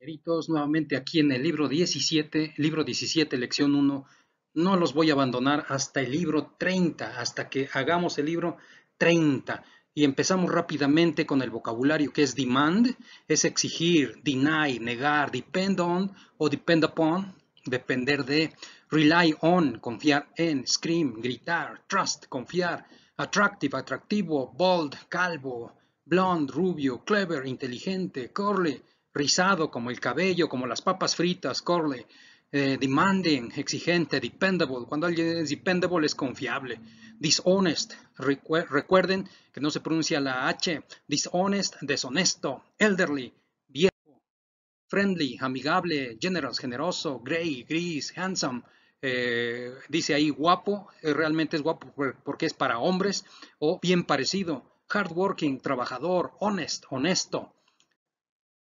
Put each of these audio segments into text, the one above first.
compañeritos, nuevamente aquí en el libro 17, libro 17, lección 1. No los voy a abandonar hasta el libro 30, hasta que hagamos el libro 30. Y empezamos rápidamente con el vocabulario que es demand, es exigir, deny, negar, depend on o depend upon, depender de, rely on, confiar en, scream, gritar, trust, confiar, attractive, atractivo, bold, calvo, blonde, rubio, clever, inteligente, curly, rizado como el cabello, como las papas fritas, curly, eh, demanding, exigente, dependable. Cuando alguien es dependable es confiable. Dishonest, recuerden que no se pronuncia la H. Dishonest, deshonesto. Elderly, viejo. Friendly, amigable. Generous, generoso. Gray, gris, handsome. Eh, dice ahí guapo, eh, realmente es guapo porque es para hombres. O bien parecido. Hardworking, trabajador. Honest, honesto.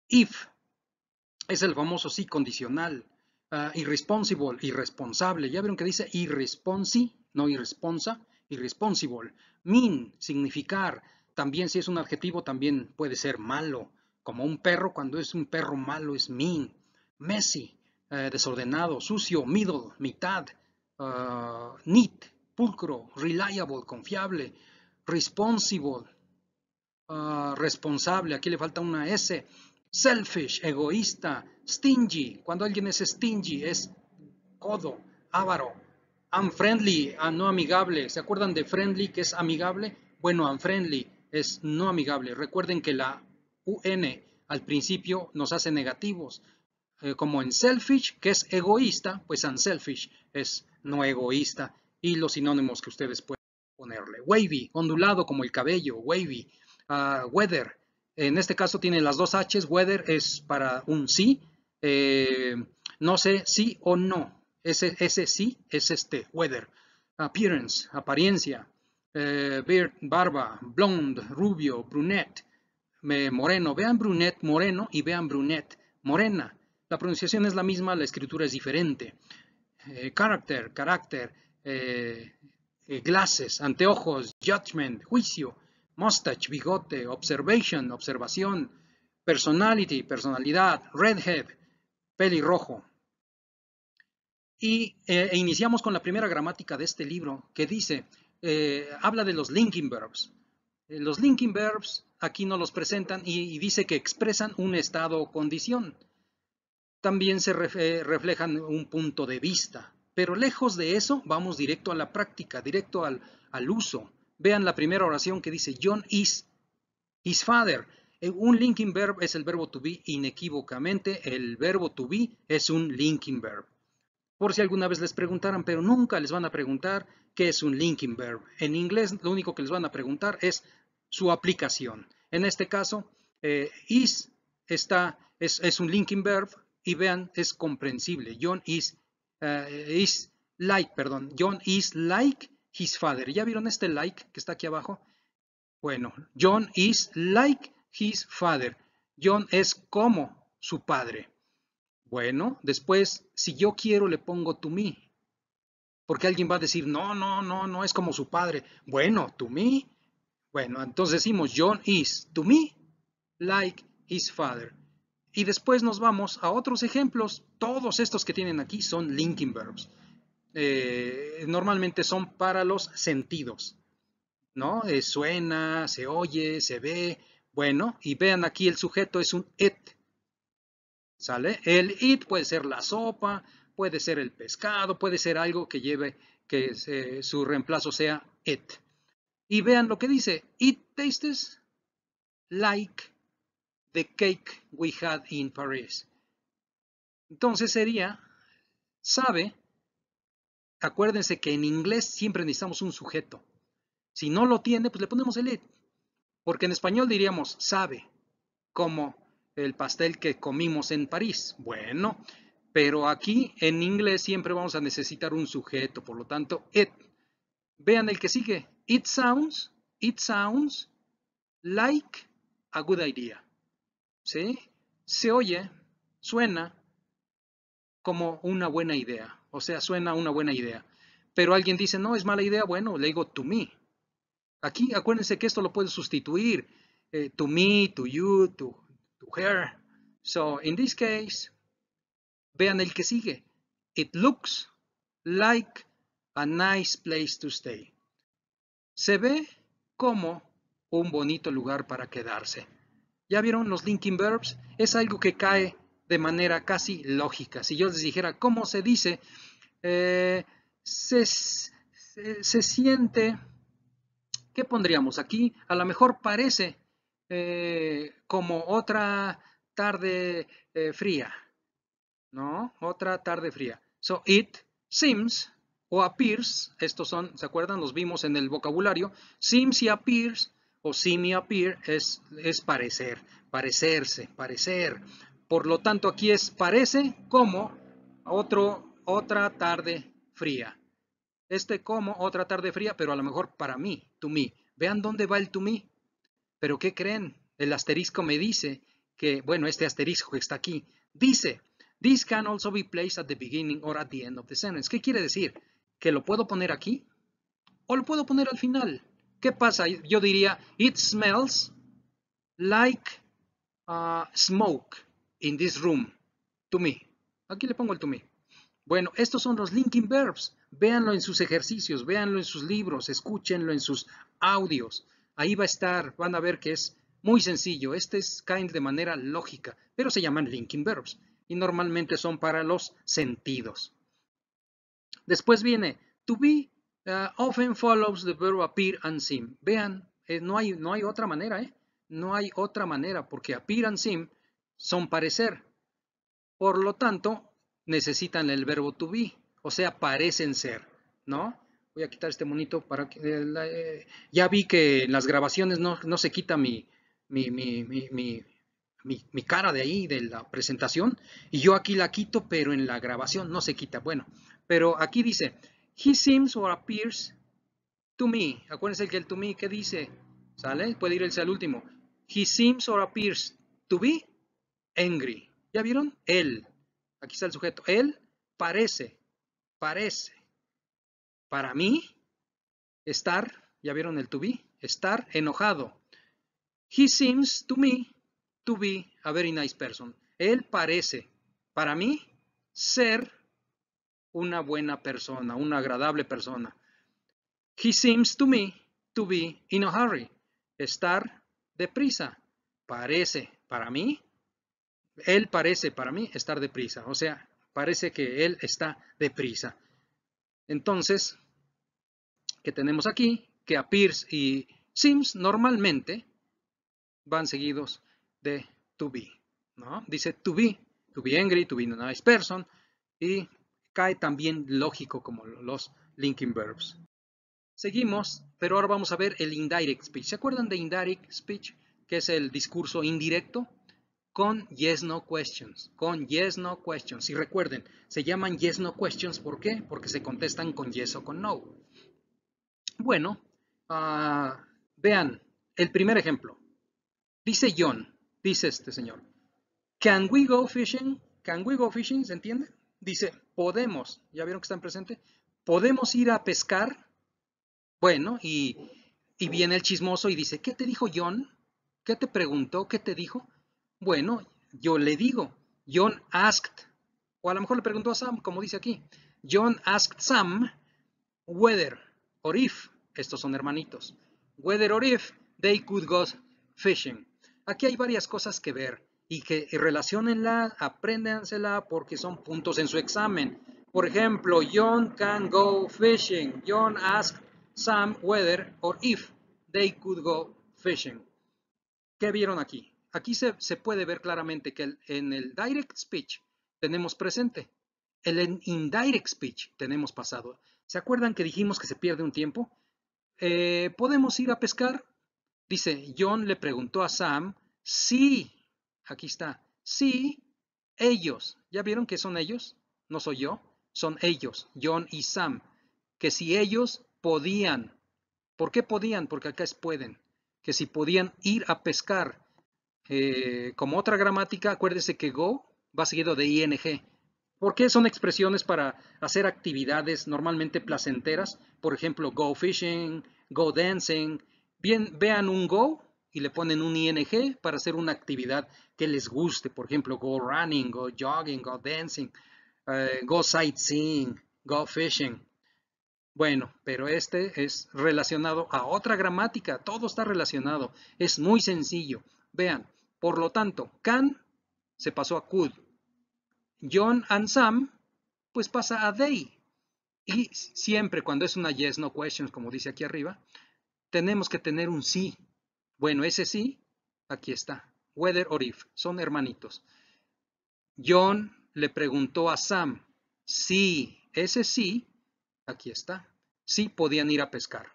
If es el famoso sí condicional. Uh, irresponsible, irresponsable. Ya vieron que dice irresponsi, no irresponsa, irresponsible. Mean, significar. También si es un adjetivo, también puede ser malo. Como un perro, cuando es un perro malo es mean. Messy, uh, desordenado, sucio, middle, mitad. Uh, neat, pulcro, reliable, confiable. Responsible, responsable. Aquí le falta una S selfish, egoísta, stingy. Cuando alguien es stingy, es codo, avaro. Unfriendly, ah, no amigable. ¿Se acuerdan de friendly, que es amigable? Bueno, unfriendly es no amigable. Recuerden que la UN al principio nos hace negativos. Eh, como en selfish, que es egoísta, pues unselfish es no egoísta. Y los sinónimos que ustedes pueden ponerle. Wavy, ondulado como el cabello, wavy. Uh, weather, en este caso tiene las dos H's. Whether es para un sí. Eh, no sé sí o no. Ese, ese sí es este, whether. Appearance, apariencia. Eh, beard, barba. Blonde, rubio, brunette. moreno. Vean brunette, moreno y vean brunette, morena. La pronunciación es la misma, la escritura es diferente. Eh, character, carácter. glasses, anteojos, judgment, juicio mustache, bigote, observation, observación, personality, personalidad, redhead, pelirrojo. Y eh, e iniciamos con la primera gramática de este libro que dice, eh, habla de los linking verbs. Eh, los linking verbs aquí no los presentan y, dice que expresan un estado o condición. También se reflejan un punto de vista, pero lejos de eso vamos directo a la práctica, directo al uso. Vean la primera oración que dice John is his father. Un linking verb es el verbo to be inequívocamente. El verbo to be es un linking verb. Por si alguna vez les preguntaran, pero nunca les van a preguntar qué es un linking verb. En inglés lo único que les van a preguntar es su aplicación. En este caso, eh, is está, es, un linking verb y vean, es comprensible. John is, eh, is like, perdón, John is like his father. ¿Ya vieron este like que está aquí abajo? Bueno, John is like his father. John es como su padre. Bueno, después, si yo quiero, le pongo to me. Porque alguien va a decir, no, no, no, no es como su padre. Bueno, to me. Bueno, entonces decimos, John is to me like his father. Y después nos vamos a otros ejemplos. Todos estos que tienen aquí son linking verbs. Eh, normalmente son para los sentidos, ¿no? Eh, suena, se oye, se ve, bueno, y vean aquí el sujeto es un it, ¿sale? El it puede ser la sopa, puede ser el pescado, puede ser algo que lleve, que su reemplazo sea it. Y vean lo que dice, it tastes like the cake we had in Paris. Entonces sería, sabe acuérdense que en inglés siempre necesitamos un sujeto. Si no lo tiene, pues le ponemos el it. Porque en español diríamos sabe, como el pastel que comimos en París. Bueno, pero aquí en inglés siempre vamos a necesitar un sujeto, por lo tanto, it. Vean el que sigue. It sounds, it sounds like a good idea. ¿Sí? Se oye, suena como una buena idea. O sea, suena una buena idea. Pero alguien dice, no, es mala idea. Bueno, le digo to me. Aquí acuérdense que esto lo puede sustituir. Eh, to me, to you, to, to her. So, in this case, vean el que sigue. It looks like a nice place to stay. Se ve como un bonito lugar para quedarse. ¿Ya vieron los linking verbs? Es algo que cae de manera casi lógica. Si yo les dijera cómo se dice, eh, se, siente, ¿qué pondríamos aquí? A lo mejor parece eh, como otra tarde eh, fría, ¿no? Otra tarde fría. So, it seems o appears, estos son, ¿se acuerdan? Los vimos en el vocabulario. Seems y appears o seem y appear es, es parecer, parecerse, parecer. Por lo tanto, aquí es parece como otro, otra tarde fría. Este como otra tarde fría, pero a lo mejor para mí, to me. Vean dónde va el to me. Pero ¿qué creen? El asterisco me dice que, bueno, este asterisco que está aquí, dice, this can also be placed at the beginning or at the end of the sentence. ¿Qué quiere decir? ¿Que lo puedo poner aquí? ¿O lo puedo poner al final? ¿Qué pasa? Yo diría, it smells like uh, smoke in this room. To me. Aquí le pongo el to me. Bueno, estos son los linking verbs. Véanlo en sus ejercicios, véanlo en sus libros, escúchenlo en sus audios. Ahí va a estar, van a ver que es muy sencillo. Este es caen de manera lógica, pero se llaman linking verbs y normalmente son para los sentidos. Después viene to be uh, often follows the verb appear and seem. Vean, eh, no, hay, no hay otra manera, ¿eh? No hay otra manera porque appear and seem son parecer. Por lo tanto, necesitan el verbo to be, o sea, parecen ser, ¿no? Voy a quitar este monito para que... Eh, eh, ya vi que en las grabaciones no, se quita mi, mi, mi, cara de ahí, de la presentación, y yo aquí la quito, pero en la grabación no se quita. Bueno, pero aquí dice, he seems or appears to me. Acuérdense que el to me, ¿qué dice? ¿Sale? Puede irse al último. He seems or appears to be angry. ¿Ya vieron? Él. Aquí está el sujeto. Él parece, parece. Para mí, estar, ¿ya vieron el to be? Estar enojado. He seems to me to be a very nice person. Él parece, para mí, ser una buena persona, una agradable persona. He seems to me to be in a hurry. Estar deprisa. Parece, para mí, él parece para mí estar deprisa, o sea, parece que él está deprisa. Entonces, ¿qué tenemos aquí? Que appears y seems normalmente van seguidos de to be, ¿no? Dice to be, to be angry, to be a nice person, y cae también lógico como los linking verbs. Seguimos, pero ahora vamos a ver el indirect speech. ¿Se acuerdan de indirect speech? Que es el discurso indirecto con yes no questions, con yes no questions. Y recuerden, se llaman yes no questions, ¿por qué? Porque se contestan con yes o con no. Bueno, ah, vean el primer ejemplo. Dice John, dice este señor, can we go fishing? Can we go fishing? ¿Se entiende? Dice, podemos, ¿ya vieron que están presentes? ¿Podemos ir a pescar? Bueno, y, y viene el chismoso y dice, ¿qué te dijo John? ¿Qué te preguntó? ¿Qué te dijo? Bueno, yo le digo, John asked, o a lo mejor le preguntó a Sam, como dice aquí. John asked Sam whether or if, estos son hermanitos, whether or if they could go fishing. Aquí hay varias cosas que ver y que relacionenla, apréndensela porque son puntos en su examen. Por ejemplo, John can go fishing. John asked Sam whether or if they could go fishing. ¿Qué vieron aquí? Aquí se, puede ver claramente que en el direct speech tenemos presente, el indirect speech tenemos pasado. ¿Se acuerdan que dijimos que se pierde un tiempo? Eh, ¿Podemos ir a pescar? Dice, John le preguntó a Sam si, aquí está, si ellos, ¿ya vieron que son ellos? No soy yo, son ellos, John y Sam, que si ellos podían, ¿por qué podían? Porque acá es pueden, que si podían ir a pescar. Eh, como otra gramática, acuérdese que go va seguido de ing. ¿Por qué son expresiones para hacer actividades normalmente placenteras? Por ejemplo, go fishing, go dancing. Bien, vean un go y le ponen un ing para hacer una actividad que les guste, por ejemplo, go running, go jogging, go dancing, eh, go sightseeing, go fishing. Bueno, pero este es relacionado a otra gramática, todo está relacionado, es muy sencillo. Vean, por lo tanto, can se pasó a could. John and Sam, pues pasa a they. Y siempre cuando es una yes, no questions, como dice aquí arriba, tenemos que tener un sí. Bueno, ese sí, aquí está. Whether or if, son hermanitos. John le preguntó a Sam, sí, ese sí, aquí está. Sí podían ir a pescar.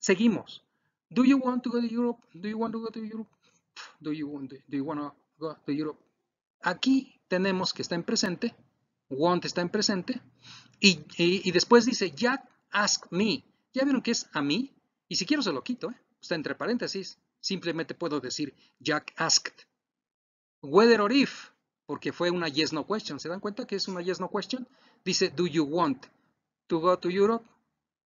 Seguimos. Do you want to go to Europe? Do you want to go to Europe? Do you want, do you want to go to Europe? Aquí tenemos que está en presente. Want está en presente. Y, y, después dice, Jack asked me. ¿Ya vieron que es a mí? Y si quiero se lo quito. ¿eh? Está entre paréntesis. Simplemente puedo decir Jack asked. Whether or if, porque fue una yes no question. ¿Se dan cuenta que es una yes no question? Dice, do you want to go to Europe?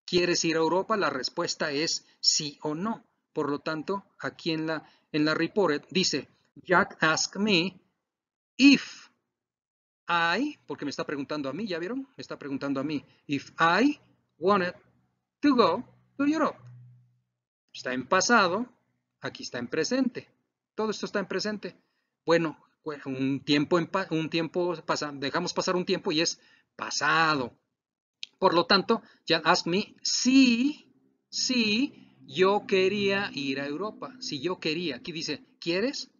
¿Quieres ir a Europa? La respuesta es sí o no. Por lo tanto, aquí en la, en la report dice, Jack asked me if I, porque me está preguntando a mí, ¿ya vieron? Me está preguntando a mí, if I wanted to go to Europe. Está en pasado, aquí está en presente. Todo esto está en presente. Bueno, un tiempo, en un tiempo dejamos pasar un tiempo y es pasado. Por lo tanto, ya ask me si, si yo quería ir a Europa. Si yo quería. Aquí dice, ¿quieres?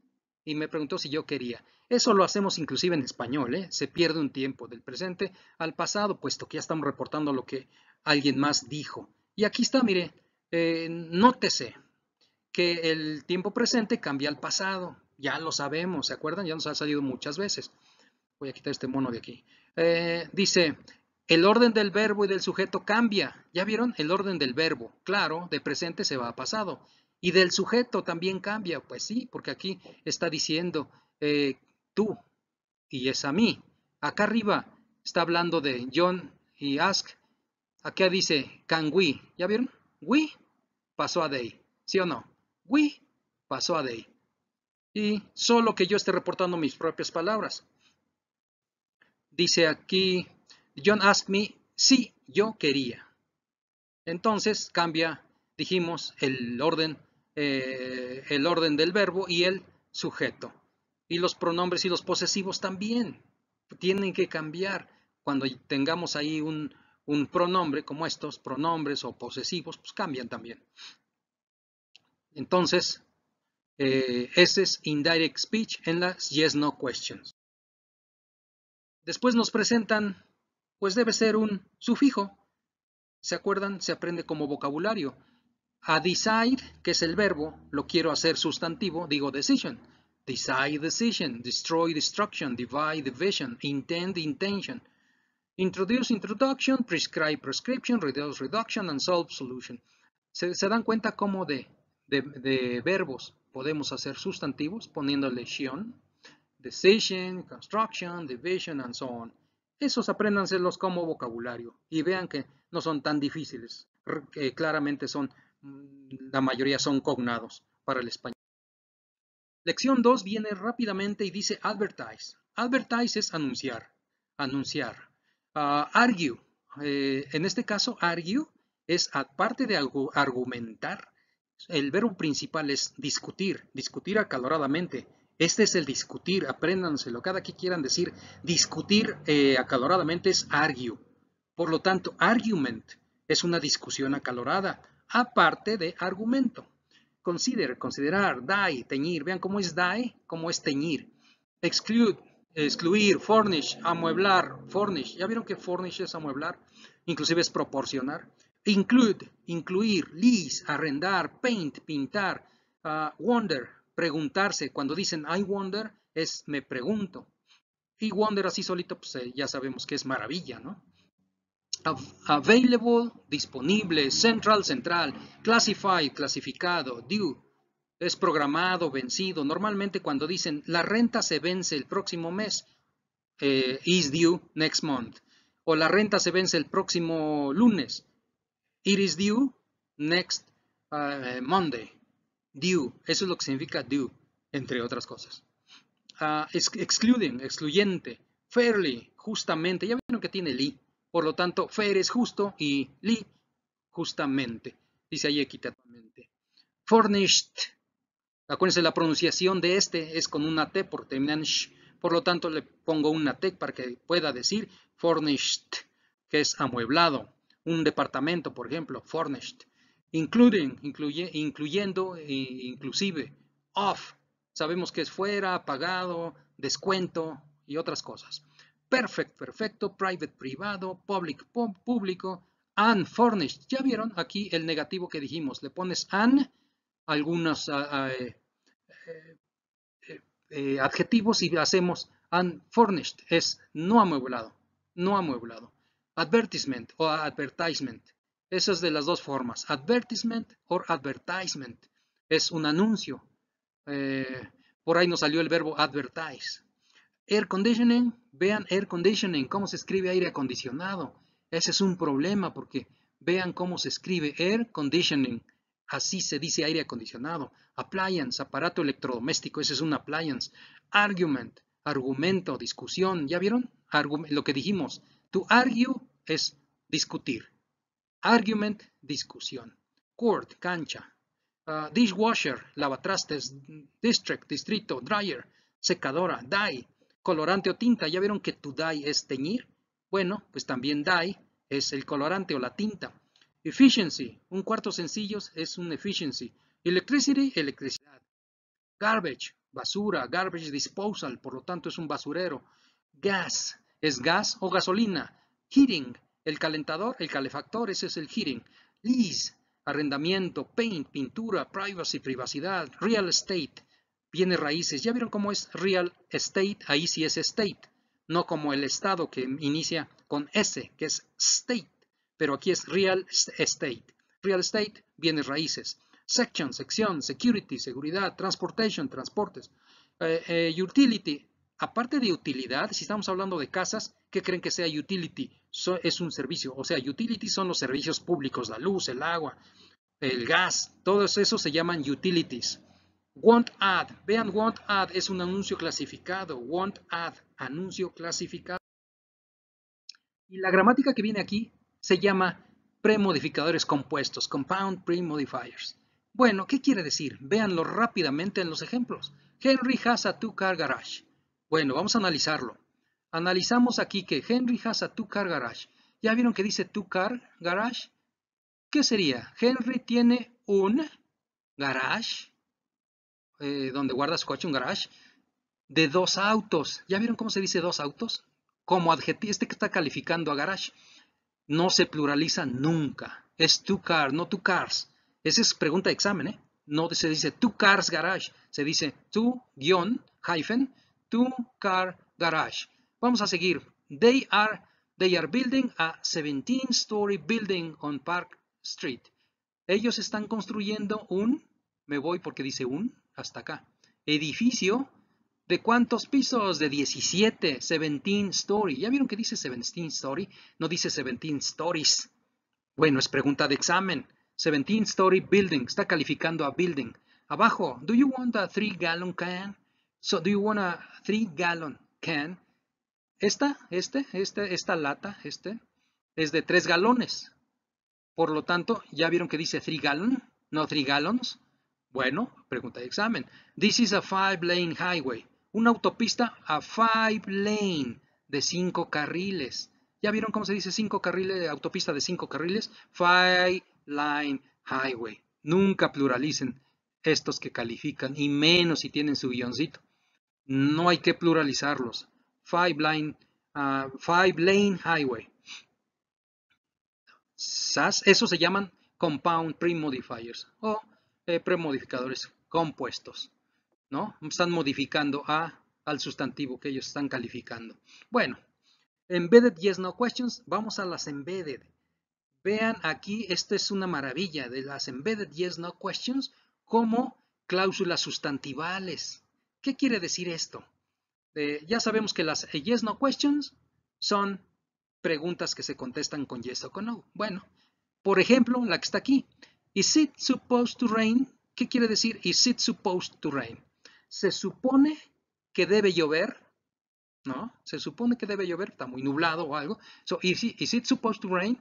Y me preguntó si yo quería. Eso lo hacemos inclusive en español. ¿eh? Se pierde un tiempo del presente al pasado, puesto que ya estamos reportando lo que alguien más dijo. Y aquí está, mire, eh, nótese que el tiempo presente cambia al pasado. Ya lo sabemos, ¿se acuerdan? Ya nos ha salido muchas veces. Voy a quitar este mono de aquí. Eh, dice, el orden del verbo y del sujeto cambia. ¿Ya vieron? El orden del verbo, claro, de presente se va a pasado. Y del sujeto también cambia. Pues sí, porque aquí está diciendo eh, tú y es a mí. Acá arriba está hablando de John y Ask. Acá dice can we. ¿Ya vieron? We pasó a they. ¿Sí o no? We pasó a they. Y solo que yo esté reportando mis propias palabras. Dice aquí John asked me si yo quería. Entonces cambia, dijimos, el orden, eh, el orden del verbo y el sujeto. Y los pronombres y los posesivos también tienen que cambiar. Cuando tengamos ahí un, pronombre como estos, pronombres o posesivos, pues cambian también. Entonces, eh, ese es indirect speech en las yes-no questions. Después nos presentan pues debe ser un sufijo. ¿Se acuerdan? Se aprende como vocabulario. A decide, que es el verbo, lo quiero hacer sustantivo, digo decision. Decide, decision. Destroy, destruction. Divide, division. Intend, intention. Introduce, introduction. Prescribe, prescription. Reduce, reduction. And solve, solution. ¿Se, dan cuenta cómo de, de, verbos podemos hacer sustantivos poniéndole shion? Decision, construction, division, and so on. Esos apréndanselos como vocabulario y vean que no son tan difíciles. Que claramente son, mm, la mayoría son cognados para el español. Lección 2 viene rápidamente y dice advertise. Advertise es anunciar, anunciar. Ah, argue, eh, en este caso argue es aparte de argumentar, el verbo principal es discutir, discutir acaloradamente, este es el discutir, apréndanselo. Cada que quieran decir discutir eh, acaloradamente es argue. Por lo tanto, argument es una discusión acalorada, aparte de argumento. Consider, considerar, die, teñir. Vean cómo es die, cómo es teñir. Exclude, excluir, furnish, amueblar, furnish. ¿Ya vieron que furnish es amueblar? Inclusive es proporcionar. Include, incluir, lease, arrendar, paint, pintar, uh, wonder, preguntarse. Cuando dicen I wonder, es me pregunto. Y wonder así solito, pues eh, ya sabemos que es maravilla, ¿no? Available, disponible, central, central, classified, clasificado, due, es programado, vencido. Normalmente cuando dicen la renta se vence el próximo mes, eh, is due next month. O la renta se vence el próximo lunes, it is due next uh, Monday. Due, eso es lo que significa due, entre otras cosas. Uh, excluding, excluyente, fairly, justamente, ya vieron que tiene li, por lo tanto, fair es justo y li, justamente, dice ahí equitativamente. Furnished, acuérdense la pronunciación de este es con una T por terminar sh, por lo tanto le pongo una T para que pueda decir furnished, que es amueblado, un departamento, por ejemplo, furnished including, incluye, incluyendo e inclusive, off, sabemos que es fuera, pagado, descuento y otras cosas. Perfect, perfecto, private, privado, public, público, unfurnished. ¿Ya vieron aquí el negativo que dijimos? Le pones un, algunos eh, eh, eh, adjetivos y hacemos unfurnished, es no amueblado, no amueblado. Advertisement o advertisement esas de las dos formas, advertisement o advertisement. Es un anuncio. Eh, por ahí nos salió el verbo advertise. Air conditioning, vean air conditioning, cómo se escribe aire acondicionado. Ese es un problema porque vean cómo se escribe air conditioning. Así se dice aire acondicionado. Appliance, aparato electrodoméstico, ese es un appliance. Argument, argumento, discusión. ¿Ya vieron? lo que dijimos. To argue es discutir. Argument, discusión. Court, cancha. Uh, dishwasher, lavatrastes. District, distrito. Dryer, secadora. Dye, colorante o tinta. ¿Ya vieron que to dye es teñir? Bueno, pues también dye es el colorante o la tinta. Efficiency, un cuarto sencillo es un efficiency. Electricity, electricidad. Garbage, basura. Garbage disposal, por lo tanto es un basurero. Gas, es gas o gasolina. Heating, el calentador, el calefactor, ese es el heating. Lease, arrendamiento, paint, pintura, privacy, privacidad, real estate, bienes raíces. ¿Ya vieron cómo es real estate? Ahí sí es state, no como el estado que inicia con S, que es state, pero aquí es real estate. Real estate, bienes raíces. Section, sección, security, seguridad, transportation, transportes. Eh, eh, utility, aparte de utilidad, si estamos hablando de casas, ¿qué creen que sea utility? Es un servicio, o sea, utilities son los servicios públicos, la luz, el agua, el gas, todos esos se llaman utilities. Want ad, vean, want ad es un anuncio clasificado, want ad, anuncio clasificado. Y la gramática que viene aquí se llama premodificadores compuestos, compound premodifiers. Bueno, ¿qué quiere decir? Véanlo rápidamente en los ejemplos. Henry has a two-car garage. Bueno, vamos a analizarlo. Analizamos aquí que Henry has a two-car garage. ¿Ya vieron que dice two-car garage? ¿Qué sería? Henry tiene un garage, eh, donde guarda su coche, un garage, de dos autos. ¿Ya vieron cómo se dice dos autos? Como adjetivo, este que está calificando a garage. No se pluraliza nunca. Es two car, no two cars. Esa es pregunta de examen, ¿eh? No se dice two cars garage. Se dice two guion, hyphen, two car garage. Vamos a seguir. They are, they are building a 17-story building on Park Street. Ellos están construyendo un, me voy porque dice un, hasta acá, edificio ¿De cuántos pisos? De 17, 17 story. ¿Ya vieron que dice 17 story? No dice 17 stories. Bueno, es pregunta de examen. 17 story building. Está calificando a building. Abajo, do you want a 3 gallon can? So, do you want a 3 gallon can? Esta, este, este, esta lata, este, es de 3 galones. Por lo tanto, ¿ya vieron que dice 3 gallon? No 3 gallons. Bueno, pregunta de examen. This is a 5 lane highway. Una autopista a 5 lane de 5 carriles. ¿Ya vieron cómo se dice 5 carriles, autopista de 5 carriles? 5 line highway. Nunca pluralicen estos que califican y menos si tienen su guioncito. No hay que pluralizarlos five lane, uh, five lane highway. SAS, eso se llaman compound premodifiers o eh, premodificadores compuestos, ¿no? Están modificando a, al sustantivo que ellos están calificando. Bueno, embedded yes no questions, vamos a las embedded. Vean aquí, esta es una maravilla de las embedded yes no questions como cláusulas sustantivales. ¿Qué quiere decir esto? Ya sabemos que las yes no questions son preguntas que se contestan con yes o con no. Bueno, por ejemplo, la que está aquí. Is it supposed to rain ¿Qué quiere decir is it supposed to rain? Se supone que debe llover, ¿no? Se supone que debe llover, está muy nublado o algo. So, is it, supposed to rain?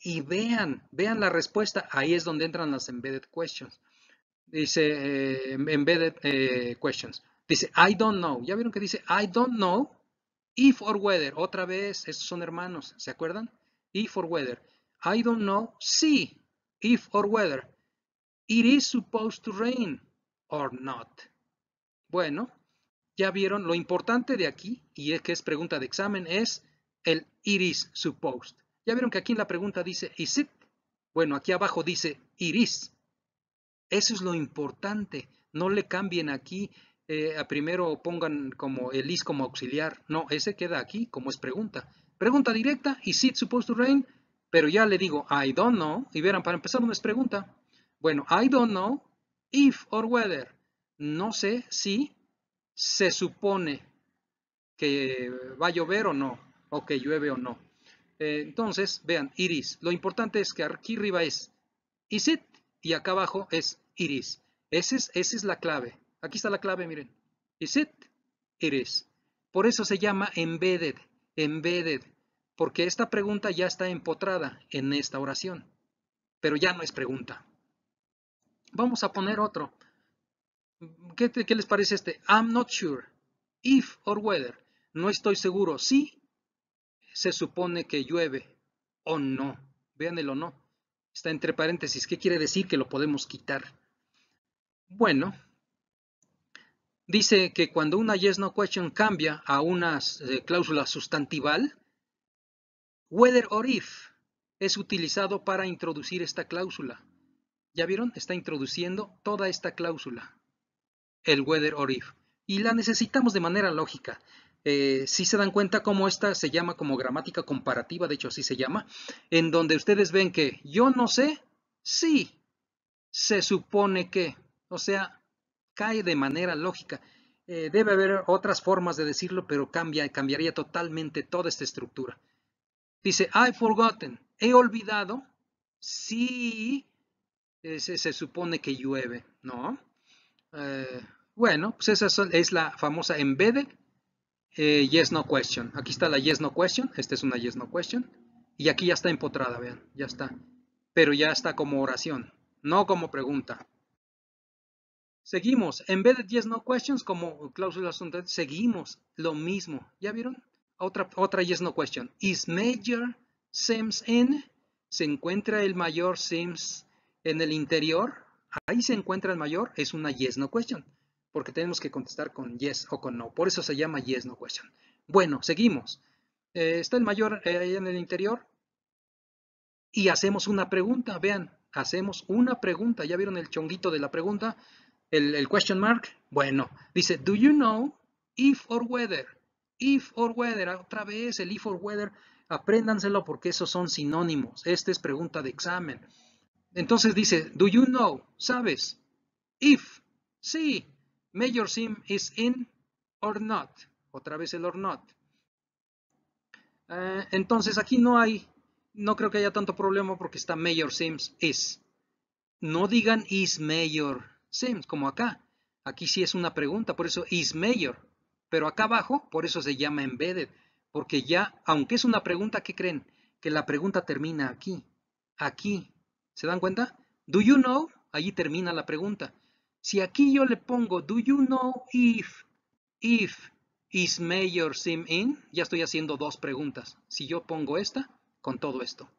Y vean, vean la respuesta. Ahí es donde entran las embedded questions. Dice eh, embedded eh, questions. Dice I don't know. ¿Ya vieron que dice I don't know if or whether? Otra vez, estos son hermanos, ¿se acuerdan? If or whether. I don't know si, if or whether. It is supposed to rain or not. Bueno, ya vieron, lo importante de aquí, y es que es pregunta de examen, es el it is supposed. Ya vieron que aquí en la pregunta dice is it. Bueno, aquí abajo dice it is. Eso es lo importante. No le cambien aquí, eh, primero pongan como el is como auxiliar. No, ese queda aquí como es pregunta. Pregunta directa, is it supposed to rain? Pero ya le digo, I don't know. Y verán, para empezar no es pregunta. Bueno, I don't know if or whether. No sé si se supone que va a llover o no, o que llueve o no. Eh, entonces, vean, iris. Lo importante es que aquí arriba es is it y acá abajo es iris. Esa es, esa es la clave. Aquí está la clave, miren. Is it? It Por eso se llama embedded, embedded, porque esta pregunta ya está empotrada en esta oración, pero ya no es pregunta. Vamos a poner otro. ¿Qué, les parece este? I'm not sure. If or whether. No estoy seguro si se supone que llueve o no. Vean el o no. Está entre paréntesis. ¿Qué quiere decir? Que lo podemos quitar. Bueno, dice que cuando una yes no question cambia a una eh, cláusula sustantival, whether or if es utilizado para introducir esta cláusula. ¿Ya vieron? Está introduciendo toda esta cláusula, el whether or if. Y la necesitamos de manera lógica. Eh, si se dan cuenta cómo esta se llama como gramática comparativa, de hecho así se llama, en donde ustedes ven que yo no sé si se supone que, o sea, cae de manera lógica. Eh, debe haber otras formas de decirlo, pero cambia, cambiaría totalmente toda esta estructura. Dice, I've forgotten, he olvidado si se, supone que llueve, ¿no? Eh, bueno, pues esa es la famosa embedded eh, yes no question. Aquí está la yes no question, esta es una yes no question. Y aquí ya está empotrada, vean, ya está. Pero ya está como oración, no como pregunta. Seguimos, embedded yes no questions como cláusulas seguimos lo mismo. ¿Ya vieron? Otra, otra yes no question. Is major Sims in? ¿Se encuentra el mayor Sims en el interior, ahí se encuentra el mayor, es una yes no question, porque tenemos que contestar con yes o con no. Por eso se llama yes no question. Bueno, seguimos. Eh, está el mayor eh, en el interior y hacemos una pregunta. Vean, hacemos una pregunta. ¿Ya vieron el chonguito de la pregunta? El, question mark. Bueno, dice, do you know if or whether? If or whether, otra vez el if or whether, apréndanselo porque esos son sinónimos. Esta es pregunta de examen. Entonces dice, do you know? ¿Sabes? If, sí, Major Sim is in or not. Otra vez el or not. Eh, entonces aquí no hay, no creo que haya tanto problema porque está Major Sims is. No digan is Major Sims como acá. Aquí sí es una pregunta, por eso is Major. Pero acá abajo, por eso se llama embedded. Porque ya, aunque es una pregunta, ¿qué creen? Que la pregunta termina aquí. Aquí, ¿Se dan cuenta? Do you know? Allí termina la pregunta. Si aquí yo le pongo, do you know if, if is Mayor Sim in? Ya estoy haciendo dos preguntas. Si yo pongo esta, con todo esto.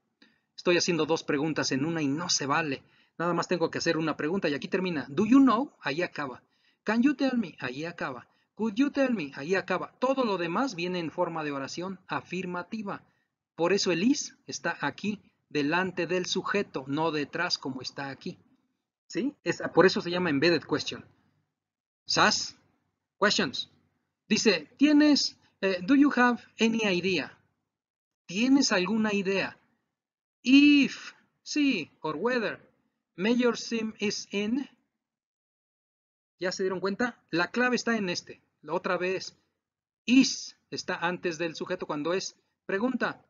Estoy haciendo dos preguntas en una y no se vale. Nada más tengo que hacer una pregunta y aquí termina. Do you know? Ahí acaba. Can you tell me? Ahí acaba. Could you tell me? Ahí acaba. Todo lo demás viene en forma de oración afirmativa. Por eso el is está aquí delante del sujeto, no detrás como está aquí. ¿Sí? Es, por eso se llama embedded question. SAS, questions. Dice, ¿tienes, eh, do you have any idea? ¿Tienes alguna idea? If, sí, or whether, Major Sim is in. ¿Ya se dieron cuenta? La clave está en este. La otra vez, is está antes del sujeto cuando es pregunta.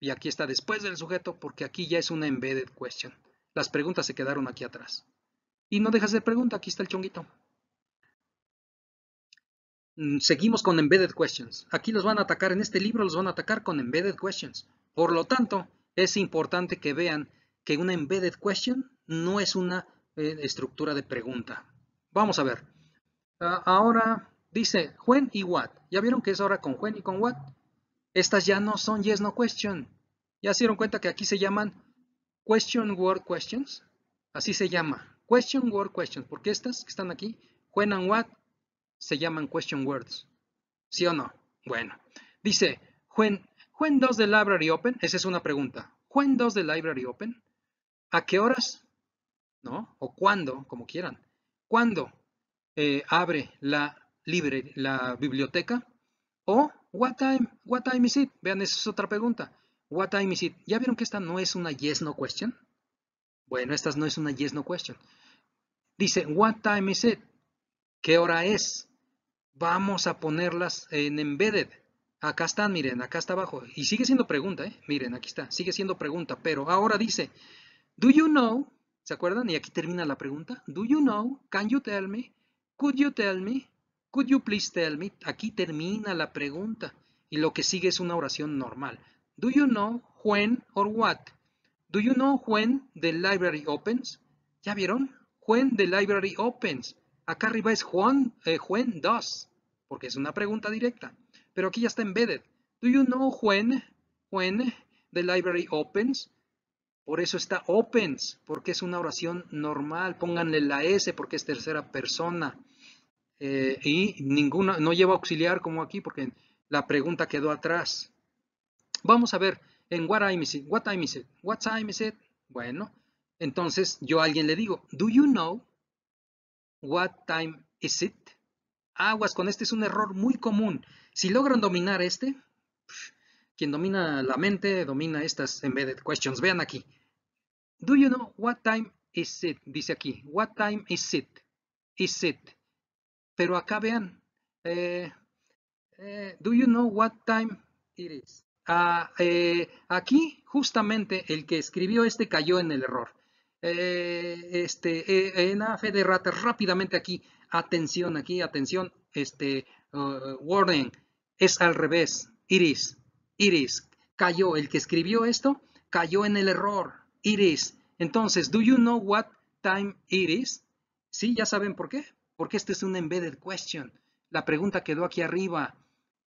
Y aquí está después del sujeto porque aquí ya es una embedded question. Las preguntas se quedaron aquí atrás. Y no dejas de pregunta, aquí está el chonguito. Mm, seguimos con embedded questions. Aquí los van a atacar, en este libro los van a atacar con embedded questions. Por lo tanto, es importante que vean que una embedded question no es una eh, estructura de pregunta. Vamos a ver. Ah, ahora dice when y what. ¿Ya vieron que es ahora con when y con what? Estas ya no son yes no question. ¿Ya se dieron cuenta que aquí se llaman question word questions? Así se llama. Question word questions. Porque estas que están aquí, when and what, se llaman question words. ¿Sí o no? Bueno, dice, when, when does the library open? Esa es una pregunta. When does the library open? ¿A qué horas? ¿No? O cuándo, como quieran. ¿Cuándo eh, abre la, libre, la biblioteca? O what time, what time is it? Vean, esa es otra pregunta. What time is it? ¿Ya vieron que esta no es una yes no question? Bueno, esta no es una yes no question. Dice, what time is it? ¿Qué hora es? Vamos a ponerlas en embedded. Acá están, miren, acá está abajo. Y sigue siendo pregunta, ¿eh? Miren, aquí está, sigue siendo pregunta. Pero ahora dice, do you know? ¿Se acuerdan? Y aquí termina la pregunta. Do you know? Can you tell me? Could you tell me? Could you please tell me? Aquí termina la pregunta. Y lo que sigue es una oración normal. Do you know when or what? Do you know when the library opens? ¿Ya vieron? When the library opens. Acá arriba es Juan, eh, when does, porque es una pregunta directa. Pero aquí ya está embedded. Do you know when, when the library opens? Por eso está opens, porque es una oración normal. Pónganle la S porque es tercera persona. Eh, y ninguna, no lleva auxiliar como aquí porque la pregunta quedó atrás. Vamos a ver en what time is it? What time is it? What time is it? Bueno, entonces yo a alguien le digo, do you know What time is it? Aguas con este es un error muy común. Si logran dominar este, quien domina la mente domina estas embedded questions. Vean aquí. Do you know what time is it? Dice aquí. What time is it? Is it? Pero acá vean. Eh, eh, do you know what time it is? Ah, eh, aquí justamente el que escribió este cayó en el error. Este, en fe de rata, rápidamente aquí, atención, aquí, atención, este, uh, warning, es al revés, iris, iris, cayó, el que escribió esto, cayó en el error, iris. Entonces, do you know what time it is? Sí, ya saben por qué, porque este es un embedded question. La pregunta quedó aquí arriba.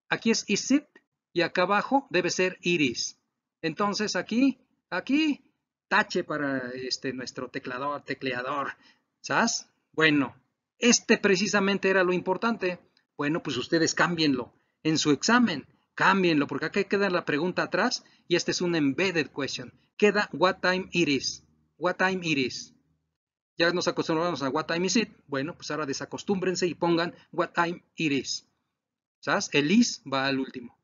Aquí es is it y acá abajo debe ser iris. Entonces aquí, aquí tache para este, nuestro teclador, tecleador. ¿Sabes? Bueno, este precisamente era lo importante. Bueno, pues ustedes cámbienlo en su examen. Cámbienlo, porque acá queda la pregunta atrás y este es un embedded question. Queda what time it is. What time it is. Ya nos acostumbramos a what time is it. Bueno, pues ahora desacostúmbrense y pongan what time it is. ¿Sabes? El is va al último.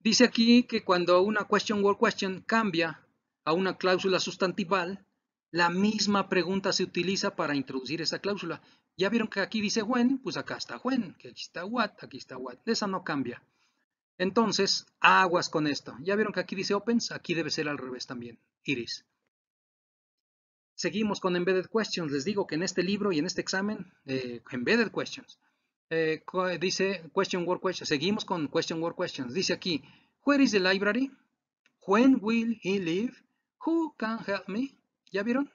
Dice aquí que cuando una question word question cambia a una cláusula sustantival, la misma pregunta se utiliza para introducir esa cláusula. Ya vieron que aquí dice when, pues acá está when, que aquí está what, aquí está what. Esa no cambia. Entonces, aguas con esto. Ya vieron que aquí dice opens, aquí debe ser al revés también, iris. Seguimos con embedded questions. Les digo que en este libro y en este examen, eh, embedded questions, eh, dice question word questions. Seguimos con question word questions. Dice aquí, where is the library? When will he leave? Who can help me? ¿Ya vieron?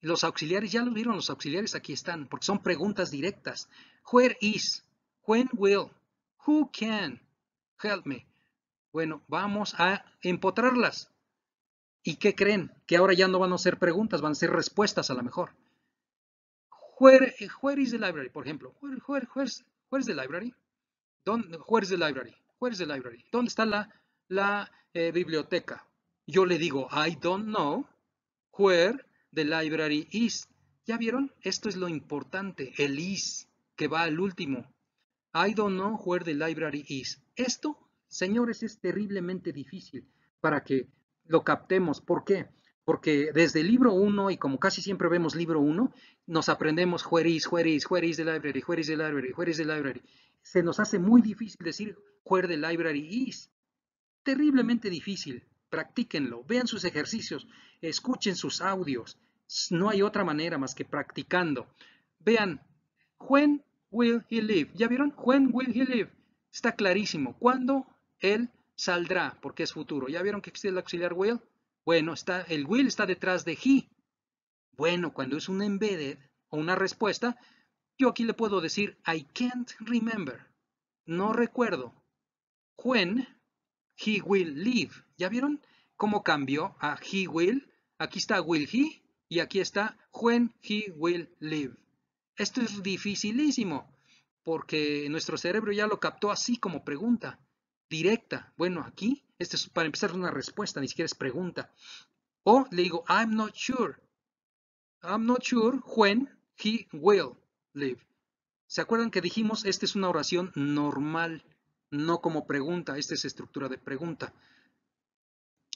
Los auxiliares, ya lo vieron, los auxiliares aquí están, porque son preguntas directas. Where is? When will? Who can help me? Bueno, vamos a empotrarlas. ¿Y qué creen? Que ahora ya no van a ser preguntas, van a ser respuestas a lo mejor. Where, is the library? Por ejemplo, where, where, the library? ¿Dónde, where's the library? Where's the library? ¿Dónde está la, la eh, biblioteca? yo le digo, I don't know where the library is. ¿Ya vieron? Esto es lo importante, el is, que va al último. I don't know where the library is. Esto, señores, es terriblemente difícil para que lo captemos. ¿Por qué? Porque desde libro 1, y como casi siempre vemos libro 1, nos aprendemos where is, where is, where is the library, where is the library, where is the library. Se nos hace muy difícil decir where the library is. Terriblemente difícil practíquenlo, vean sus ejercicios, escuchen sus audios, No hay otra manera más que practicando. Vean, when will he live? ¿Ya vieron? When will he live? Está clarísimo. ¿Cuándo él saldrá? Porque es futuro. ¿Ya vieron que existe el auxiliar will? Bueno, está, el will está detrás de he. Bueno, cuando es un embedded o una respuesta, yo aquí le puedo decir I can't remember. No recuerdo. When he will live. ¿Ya vieron cómo cambió a he will? Aquí está will he y aquí está when he will live. Esto es dificilísimo porque nuestro cerebro ya lo captó así como pregunta directa. Bueno, aquí, este es para empezar una respuesta, ni siquiera es pregunta. O le digo, I'm not sure. I'm not sure when he will live. ¿Se acuerdan que dijimos, esta es una oración normal, no como pregunta, esta es estructura de pregunta.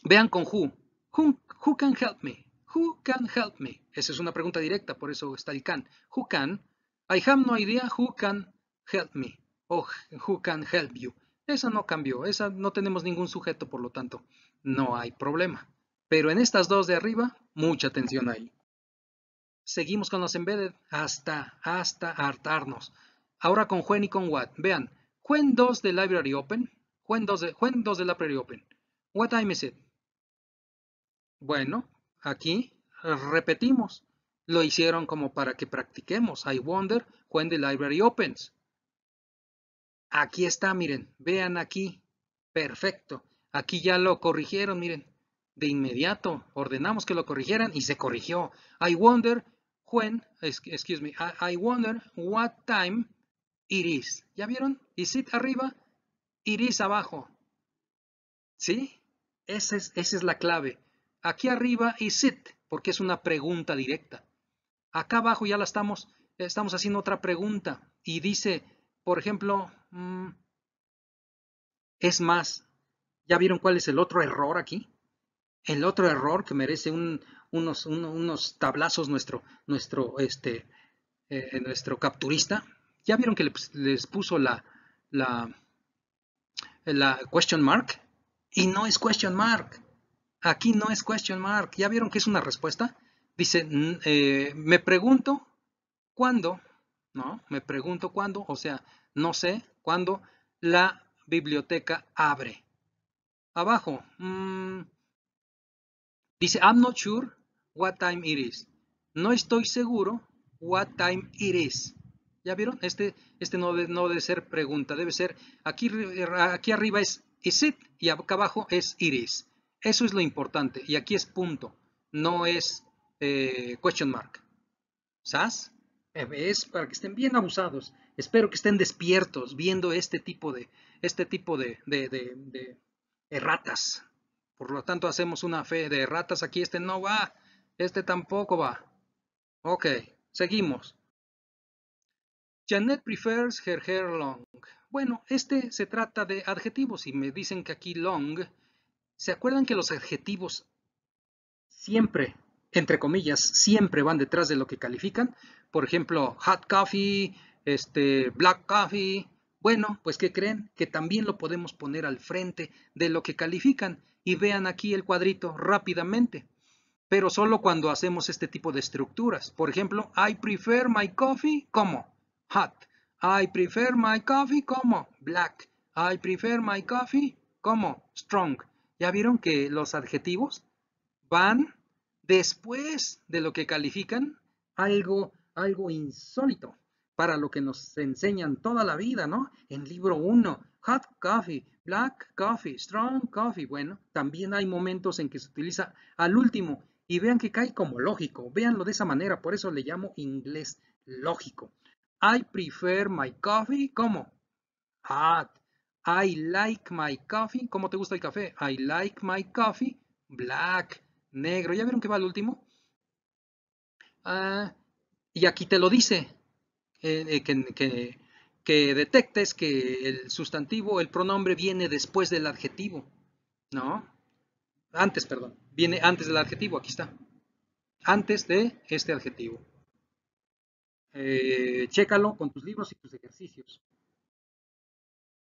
Vean con who. Who, can help me? Who can help me? Esa es una pregunta directa, por eso está el can. Who can? I have no idea who can help me. O who can help you. Esa no cambió, esa no tenemos ningún sujeto, por lo tanto, no hay problema. Pero en estas dos de arriba, mucha atención ahí. Seguimos con los embedded hasta, hasta hartarnos. Ahora con when y con what. Vean, when does the library open? When does the, library open? What time is it? Bueno, aquí repetimos. Lo hicieron como para que practiquemos. I wonder when the library opens. Aquí está, miren. Vean aquí. Perfecto. Aquí ya lo corrigieron, miren. De inmediato ordenamos que lo corrigieran y se corrigió. I wonder when, excuse me, I, wonder what time it is. ¿Ya vieron? Is it arriba? It is abajo. ¿Sí? Esa es, esa es la clave. Aquí arriba is it, porque es una pregunta directa. Acá abajo ya la estamos, estamos haciendo otra pregunta y dice, por ejemplo, mm, es más. ¿Ya vieron cuál es el otro error aquí? El otro error que merece un, unos, unos tablazos nuestro, nuestro, este, eh, nuestro capturista. ¿Ya vieron que les puso la, la, la question mark? Y no es question mark. Aquí no es question mark. ¿Ya vieron que es una respuesta? Dice, eh, me pregunto cuándo, ¿no? Me pregunto cuándo, o sea, no sé cuándo la biblioteca abre. Abajo, mm, dice, I'm not sure what time it is. No estoy seguro what time it is. ¿Ya vieron? Este, este no, debe, ser pregunta, debe ser, aquí, aquí arriba es is it y acá abajo es it is. Eso es lo importante y aquí es punto, no es eh, question mark. ¿Sabes? Es para que estén bien abusados. Espero que estén despiertos viendo este tipo de, este tipo de, de, de, de erratas. Por lo tanto, hacemos una fe de erratas. Aquí este no va. Este tampoco va. Ok, seguimos. Janet prefers her hair long. Bueno, este se trata de adjetivos y me dicen que aquí long. ¿Se acuerdan que los adjetivos siempre, entre comillas, siempre van detrás de lo que califican? Por ejemplo, hot coffee, este, black coffee. Bueno, pues ¿qué creen? Que también lo podemos poner al frente de lo que califican. Y vean aquí el cuadrito rápidamente pero solo cuando hacemos este tipo de estructuras. Por ejemplo, I prefer my coffee como hot. I prefer my coffee como black. I prefer my coffee como strong. ¿Ya vieron que los adjetivos van después de lo que califican? Algo, algo insólito para lo que nos enseñan toda la vida, ¿no? En libro 1, hot coffee, black coffee, strong coffee. Bueno, también hay momentos en que se utiliza al último y vean que cae como lógico. Véanlo de esa manera, por eso le llamo inglés lógico. I prefer my coffee como hot. I like my coffee. ¿Cómo te gusta el café? I like my coffee black, negro. ¿Ya vieron que va al último? Ah, y aquí te lo dice. Eh, eh, que detectes que el sustantivo, el pronombre viene después del adjetivo. ¿No? Antes, perdón. Viene antes del adjetivo, aquí está. Antes de este adjetivo. Eh, chécalo con tus libros y tus ejercicios.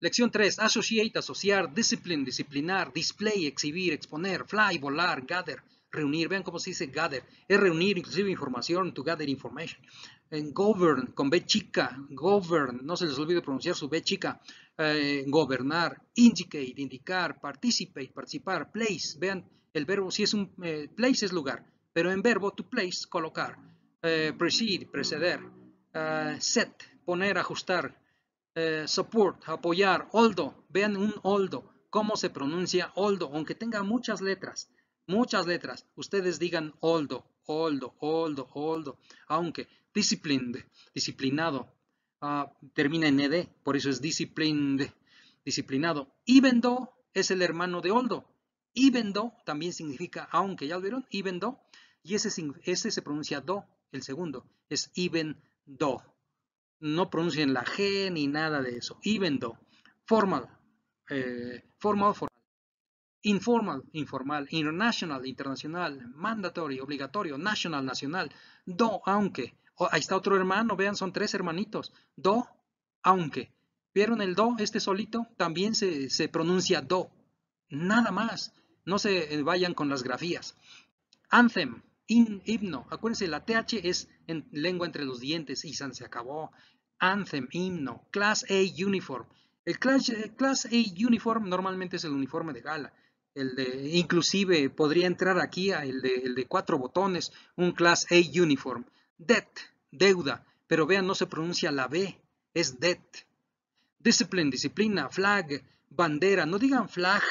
Lección 3. Associate, asociar, discipline, disciplinar, display, exhibir, exponer, fly, volar, gather, reunir. Vean cómo se dice gather. Es reunir inclusive información, to gather information. En govern, con B chica, govern, no se les olvide pronunciar su B chica. Eh, gobernar, indicate, indicar, participate, participar, place. Vean el verbo, si es un eh, place es lugar, pero en verbo to place, colocar. Eh, precede, preceder. set, poner, ajustar. support, apoyar. Oldo, vean un oldo cómo se pronuncia oldo, aunque tenga muchas letras, muchas letras. Ustedes digan oldo, oldo, oldo, oldo, aunque disciplined, disciplinado, ah, termina en ed, por eso es disciplined, disciplinado. Even though es el hermano de oldo. Even though también significa aunque, ¿ya lo vieron? Even though. Y ese se pronuncia do, el segundo, es even though. No pronuncien la G ni nada de eso. Even though. Formal, eh, formal, formal. Informal, informal. International, internacional. Mandatory, obligatorio. National, nacional. Do, aunque. ahí está otro hermano, vean, son tres hermanitos. Do, aunque. ¿Vieron el do? Este solito también se, se pronuncia do. Nada más. No se eh, vayan con las grafías. Anthem, himno. Acuérdense, la TH es en lengua entre los dientes y se acabó. Anthem, himno. Class A, uniform. El Class, A Uniform normalmente es el uniforme de gala. El de, inclusive podría entrar aquí a el, de, el de cuatro botones, un Class A Uniform. Debt, deuda, pero vean, no se pronuncia la B, es debt. Discipline, disciplina, flag, bandera, no digan flag,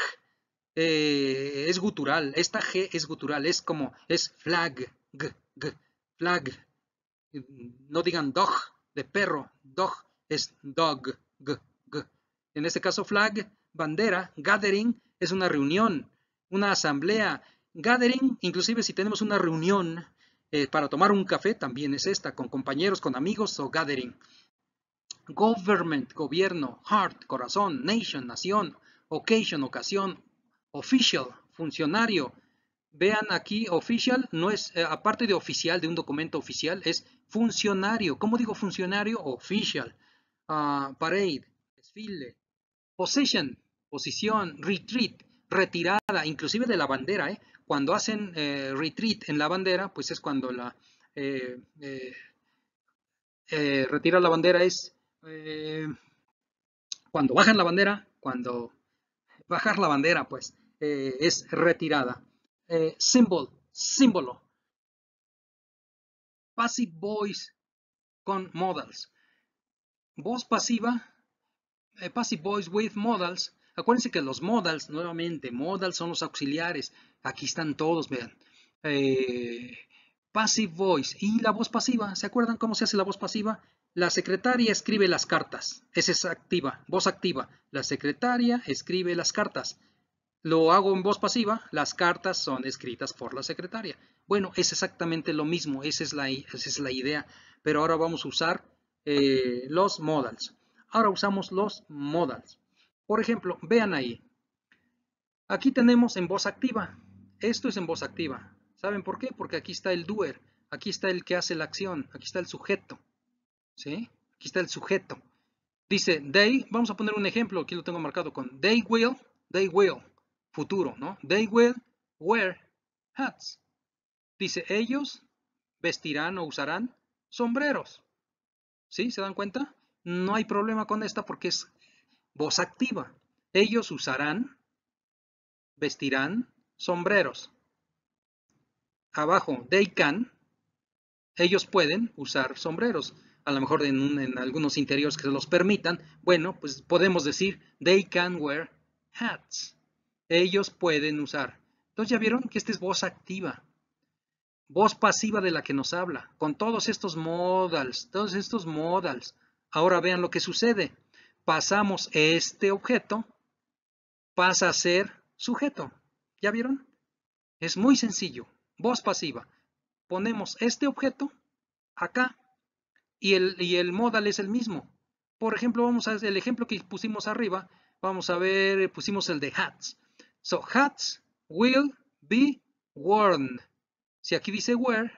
eh, es gutural, esta G es gutural, es como, es flag, g, g, flag. No digan dog, de perro, dog, es dog, g, en este caso flag, bandera, gathering, es una reunión, una asamblea. Gathering, inclusive si tenemos una reunión eh, para tomar un café, también es esta, con compañeros, con amigos o gathering. Government, gobierno, heart, corazón, nation, nación, occasion, ocasión, official, funcionario. Vean aquí, official no es, eh, aparte de oficial, de un documento oficial, es funcionario. ¿Cómo digo funcionario? Official. Ah, parade, desfile, Possession, posición, retreat, retirada, inclusive de la bandera. ¿eh? Cuando hacen eh, retreat en la bandera, pues es cuando la eh, retira la bandera es cuando bajan la bandera, cuando bajar la bandera, pues es retirada. symbol, símbolo. Passive voice con modals. Voz pasiva eh, passive voice with modals. Acuérdense que los modals, nuevamente, modals son los auxiliares. Aquí están todos, vean. Eh, passive voice y la voz pasiva. ¿Se acuerdan cómo se hace la voz pasiva? La secretaria escribe las cartas. Esa es activa, voz activa. La secretaria escribe las cartas. Lo hago en voz pasiva, las cartas son escritas por la secretaria. Bueno, es exactamente lo mismo, esa es la, idea. Pero ahora vamos a usar eh, los modals. Ahora usamos los modals. Por ejemplo, vean ahí. Aquí tenemos en voz activa. Esto es en voz activa. ¿Saben por qué? Porque aquí está el doer. Aquí está el que hace la acción. Aquí está el sujeto. ¿Sí? Aquí está el sujeto. Dice they. Vamos a poner un ejemplo. Aquí lo tengo marcado con they will. They will. Futuro, ¿no? They will wear hats. Dice ellos vestirán o usarán sombreros. ¿Sí? ¿Se dan cuenta? No hay problema con esta porque es voz activa. Ellos usarán, vestirán sombreros. Abajo, they can, ellos pueden usar sombreros. A lo mejor en, algunos interiores que se los permitan. Bueno, pues podemos decir, they can wear hats. Ellos pueden usar. Entonces ya vieron que esta es voz activa. Voz pasiva de la que nos habla. Con todos estos modals, todos estos modals. Ahora vean lo que sucede. Pasamos este objeto, pasa a ser sujeto. ¿Ya vieron? Es muy sencillo. Voz pasiva. Ponemos este objeto acá y el, y el modal es el mismo. Por ejemplo, vamos a el ejemplo que pusimos arriba. Vamos a ver, pusimos el de hats. So, hats will be worn. Si aquí dice wear,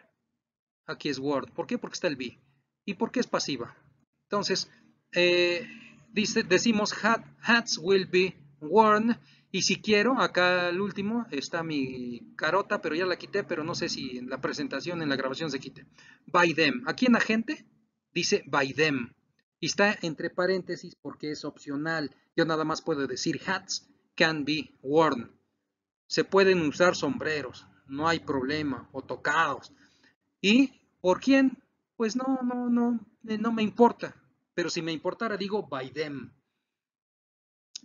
aquí es worn. ¿Por qué? Porque está el be. ¿Y por qué es pasiva? Entonces, eh, dice, decimos hats will be worn Y si quiero, acá el último está mi carota, pero ya la quité, pero no sé si en la presentación, en la grabación se quite. By them. Aquí en agente dice by them. Y está entre paréntesis porque es opcional. Yo nada más puedo decir hats can be worn. Se pueden usar sombreros, no hay problema, o tocados. ¿Y por quién? Pues no, no, no, eh, no me importa. Pero si me importara, digo by them.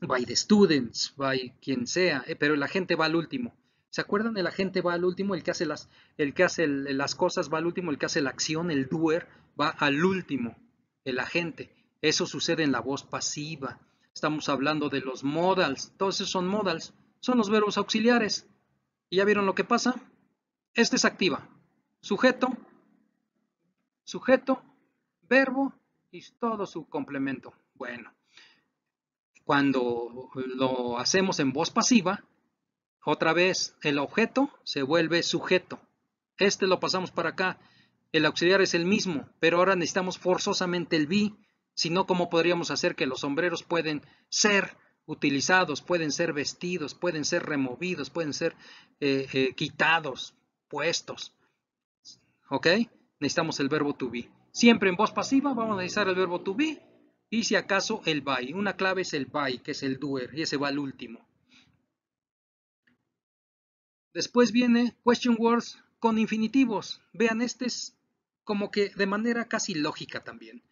By the students, by quien sea. Eh, pero la gente va al último. ¿Se acuerdan? El agente va al último, el que hace las, el que hace las cosas va al último, el que hace la acción, el doer, va al último el agente. Eso sucede en la voz pasiva. Estamos hablando de los modals. Todos esos son modals. Son los verbos auxiliares. ¿Y ya vieron lo que pasa? Este se activa. Sujeto, sujeto, verbo y todo su complemento. Bueno, cuando lo hacemos en voz pasiva, otra vez el objeto se vuelve sujeto. Este lo pasamos para acá el auxiliar es el mismo, pero ahora necesitamos forzosamente el be, si no, ¿cómo podríamos hacer que los sombreros pueden ser utilizados, pueden ser vestidos, pueden ser removidos, pueden ser eh, eh, quitados, puestos? ¿Ok? Necesitamos el verbo to be. Siempre en voz pasiva vamos a necesitar el verbo to be y si acaso el by. Una clave es el by, que es el doer, y ese va al último. Después viene question words con infinitivos. Vean, este es como que de manera casi lógica también.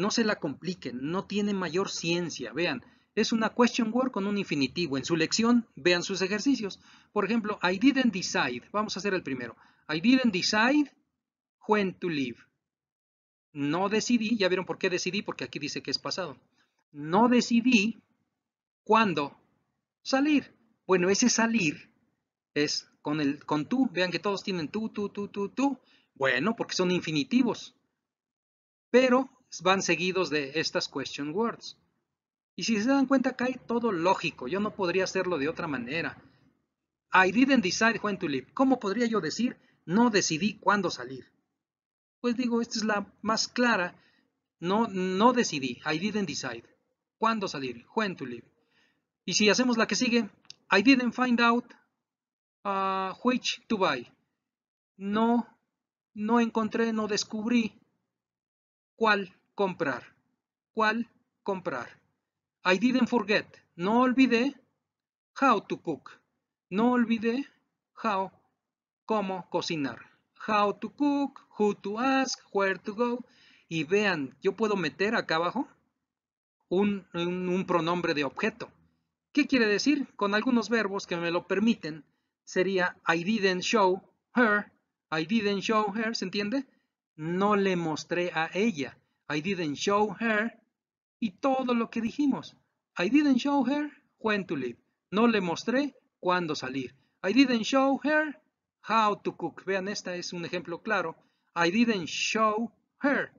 No se la compliquen, no tiene mayor ciencia. Vean, es una question word con un infinitivo. En su lección, vean sus ejercicios. Por ejemplo, I didn't decide. Vamos a hacer el primero. I didn't decide when to leave. No decidí, ya vieron por qué decidí, porque aquí dice que es pasado. No decidí cuándo salir. Bueno, ese salir es con el con tú. Vean que todos tienen tú, tú, tú, tú, tú. Bueno, porque son infinitivos, pero van seguidos de estas question words. Y si se dan cuenta, cae todo lógico. Yo no podría hacerlo de otra manera. I didn't decide when to leave. ¿Cómo podría yo decir no decidí cuándo salir? Pues digo, esta es la más clara. No, no decidí. I didn't decide. ¿Cuándo salir? When to leave. Y si hacemos la que sigue, I didn't find out uh, which to buy. No no encontré, no descubrí cuál comprar. ¿Cuál comprar? I didn't forget. No olvidé how to cook. No olvidé how, cómo cocinar. How to cook, who to ask, where to go. Y vean, yo puedo meter acá abajo un, un pronombre de objeto. ¿Qué quiere decir? Con algunos verbos que me lo permiten, sería I didn't show her I didn't show her, ¿se entiende? No le mostré a ella. I didn't show her. Y todo lo que dijimos. I didn't show her when to leave. No le mostré cuándo salir. I didn't show her how to cook. Vean, esta es un ejemplo claro. I didn't show her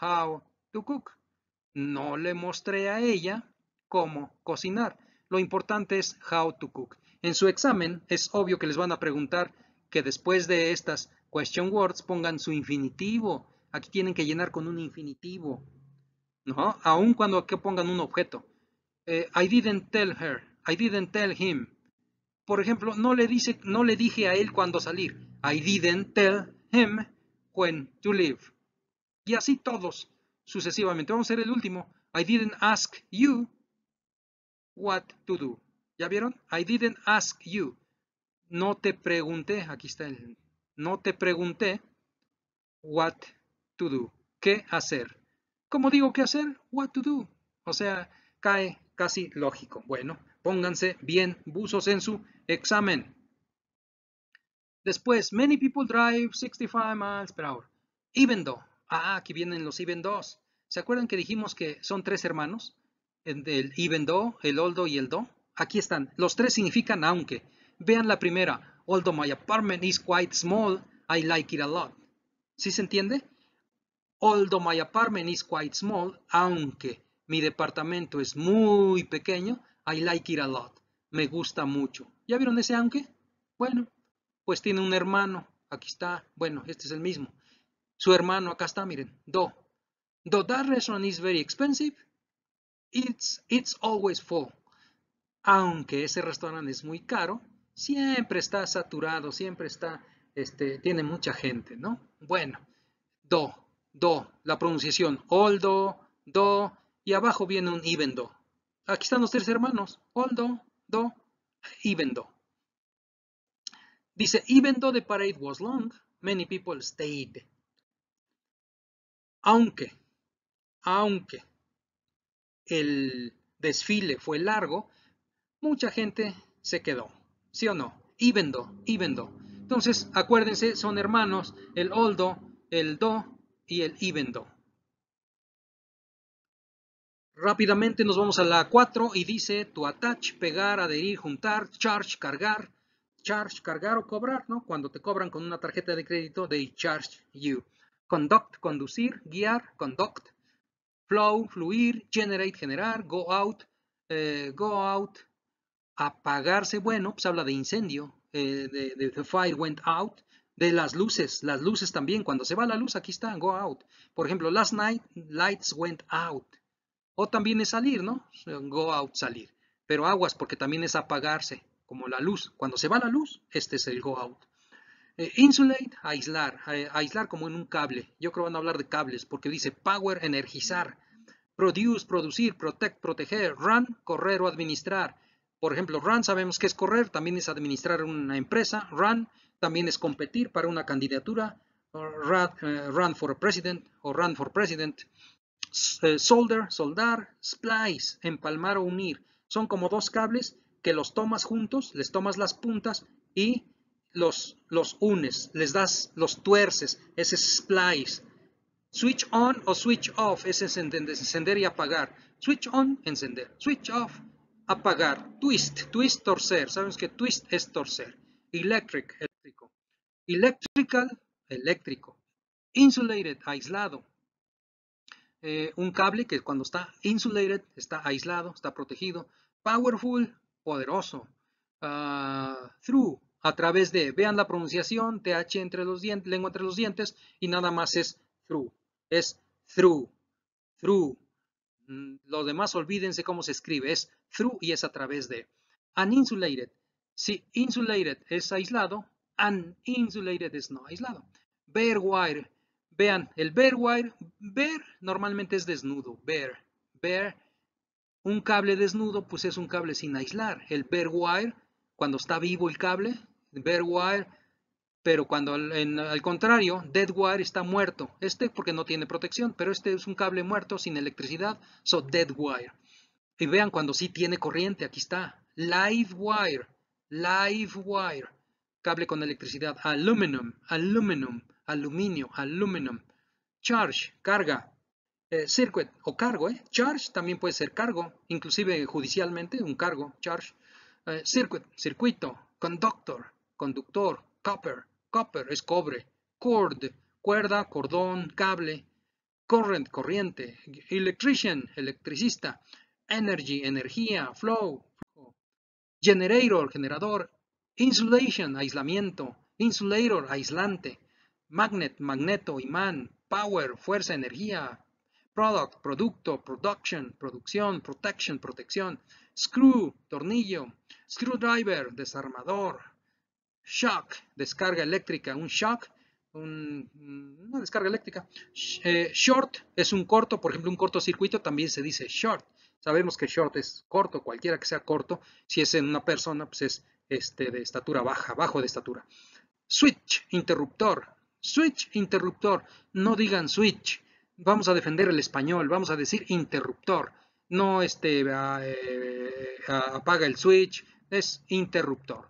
how to cook. No le mostré a ella cómo cocinar. Lo importante es how to cook. En su examen es obvio que les van a preguntar que después de estas question words pongan su infinitivo. Aquí tienen que llenar con un infinitivo. ¿No? Aun cuando aquí pongan un objeto. Eh, I didn't tell her. I didn't tell him. Por ejemplo, no le, dice, no le dije a él cuándo salir. I didn't tell him when to leave. Y así todos, sucesivamente. Vamos a hacer el último. I didn't ask you what to do. ¿Ya vieron? I didn't ask you no te pregunté, aquí está el, no te pregunté what to do, qué hacer. ¿Cómo digo qué hacer? What to do. O sea, cae casi lógico. Bueno, pónganse bien buzos en su examen. Después, many people drive 65 miles per hour. Even though. Ah, aquí vienen los even though. ¿Se acuerdan que dijimos que son tres hermanos? El even though, el oldo y el do. Aquí están. Los tres significan aunque. Vean la primera. Although my apartment is quite small, I like it a lot. ¿Sí se entiende? Although my apartment is quite small, aunque mi departamento es muy pequeño, I like it a lot. Me gusta mucho. ¿Ya vieron ese aunque? Bueno, pues tiene un hermano. Aquí está. Bueno, este es el mismo. Su hermano, acá está, miren. Do. Though that restaurant is very expensive, it's, it's always full. aunque ese restaurante es muy caro, siempre está saturado, siempre está, este, tiene mucha gente, ¿no? Bueno, do, do, la pronunciación, oldo, do, y abajo viene un even do. Aquí están los tres hermanos, oldo, do, even do. Dice, even though the parade was long, many people stayed. Aunque, aunque el desfile fue largo, mucha gente se quedó. ¿Sí o no? Even though, even. Entonces, acuérdense, son hermanos, el oldo, el do y el even. Rápidamente nos vamos a la 4 y dice to attach, pegar, adherir, juntar, charge, cargar, charge, cargar o cobrar, ¿no? Cuando te cobran con una tarjeta de crédito, they charge you. Conduct, conducir, guiar, conduct. Flow, fluir, generate, generar, go out, eh, go out, apagarse, bueno, pues habla de incendio, eh, de, the fire went out, de las luces, las luces también, cuando se va la luz, aquí está, go out. Por ejemplo, last night, lights went out. O también es salir, ¿no? Go out, salir. Pero aguas, porque también es apagarse como la luz. Cuando se va la luz, este es el go out. Eh, insulate, aislar, eh, aislar como en un cable. Yo creo que van a hablar de cables porque dice power, energizar. Produce, producir, protect, proteger. Run, correr o administrar. Por ejemplo, run sabemos que es correr, también es administrar una empresa. Run también es competir para una candidatura. Run, eh, run for president o run for president. solder, soldar. Splice, empalmar o unir. Son como dos cables que los tomas juntos, les tomas las puntas y los, los unes, les das los tuerces, ese splice. Switch on o switch off, ese es encender y apagar. Switch on, encender. Switch off, apagar. Twist, twist, torcer. Sabemos que twist es torcer. Electric. Electrical, eléctrico. Insulated, aislado. Eh, un cable que cuando está insulated, está aislado, está protegido. Powerful, poderoso. Ah, through, a través de, vean la pronunciación, TH entre los dientes, lengua entre los dientes, y nada más es through. Es through, through. Mm, lo demás olvídense cómo se escribe, es through y es a través de. Uninsulated, si insulated es aislado, uninsulated es no aislado. Bare wire, vean, el bare wire, bare normalmente es desnudo, bare, bare un cable desnudo, pues es un cable sin aislar. El bare wire, cuando está vivo el cable, bare wire, pero cuando al contrario, dead wire está muerto. Este porque no tiene protección, pero este es un cable muerto sin electricidad, so dead wire. Y vean cuando sí tiene corriente, aquí está. Live wire, live wire, cable con electricidad. Aluminum, aluminum, aluminio, aluminum. Charge, carga, eh, circuit o cargo, ¿eh? Charge también puede ser cargo, inclusive judicialmente un cargo, charge. Eh, circuit, circuito, conductor, conductor, copper, copper es cobre, cord, cuerda, cordón, cable, current, corriente, electrician, electricista, energy, energía, flow, generator, generador, insulation, aislamiento, insulator, aislante, magnet, magneto, imán, power, fuerza, energía, product, producto, production, producción, protection, protección, screw, tornillo, screwdriver, desarmador, shock, descarga eléctrica, un shock, una descarga eléctrica. Eh, short es un corto, por ejemplo, un cortocircuito también se dice short. Sabemos que short es corto, cualquiera que sea corto. Si es en una persona, pues es este, de estatura baja, bajo de estatura. Switch, interruptor. Switch, interruptor. No digan switch vamos a defender el español, vamos a decir interruptor, no este, eh, apaga el switch, es interruptor.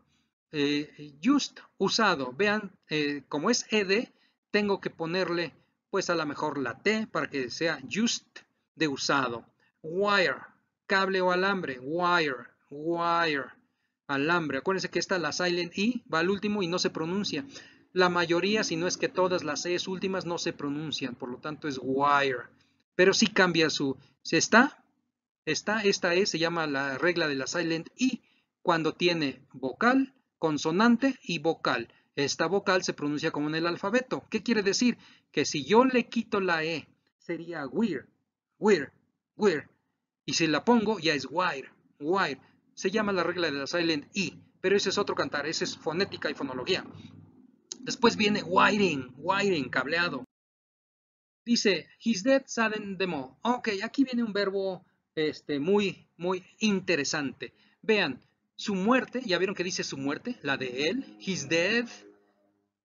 Eh, just, usado, vean, eh, como es ed, tengo que ponerle pues a lo mejor la T para que sea just de usado. Wire, cable o alambre, wire, wire, alambre. Acuérdense que esta la silent I va al último y no se pronuncia. La mayoría, si no es que todas las E's últimas no se pronuncian, por lo tanto es wire. Pero sí cambia su... ¿Se está? Está, esta E se llama la regla de la silent I cuando tiene vocal, consonante y vocal. Esta vocal se pronuncia como en el alfabeto. ¿Qué quiere decir? Que si yo le quito la E, sería weir, weir, weir. Y si la pongo, ya es wire, wire. Se llama la regla de la silent E, pero ese es otro cantar, ese es fonética y fonología. Después viene wiring, wiring, cableado. Dice, his death sudden demo. Ok, aquí viene un verbo este, muy, muy interesante. Vean, su muerte, ¿ya vieron que dice su muerte? La de él. His death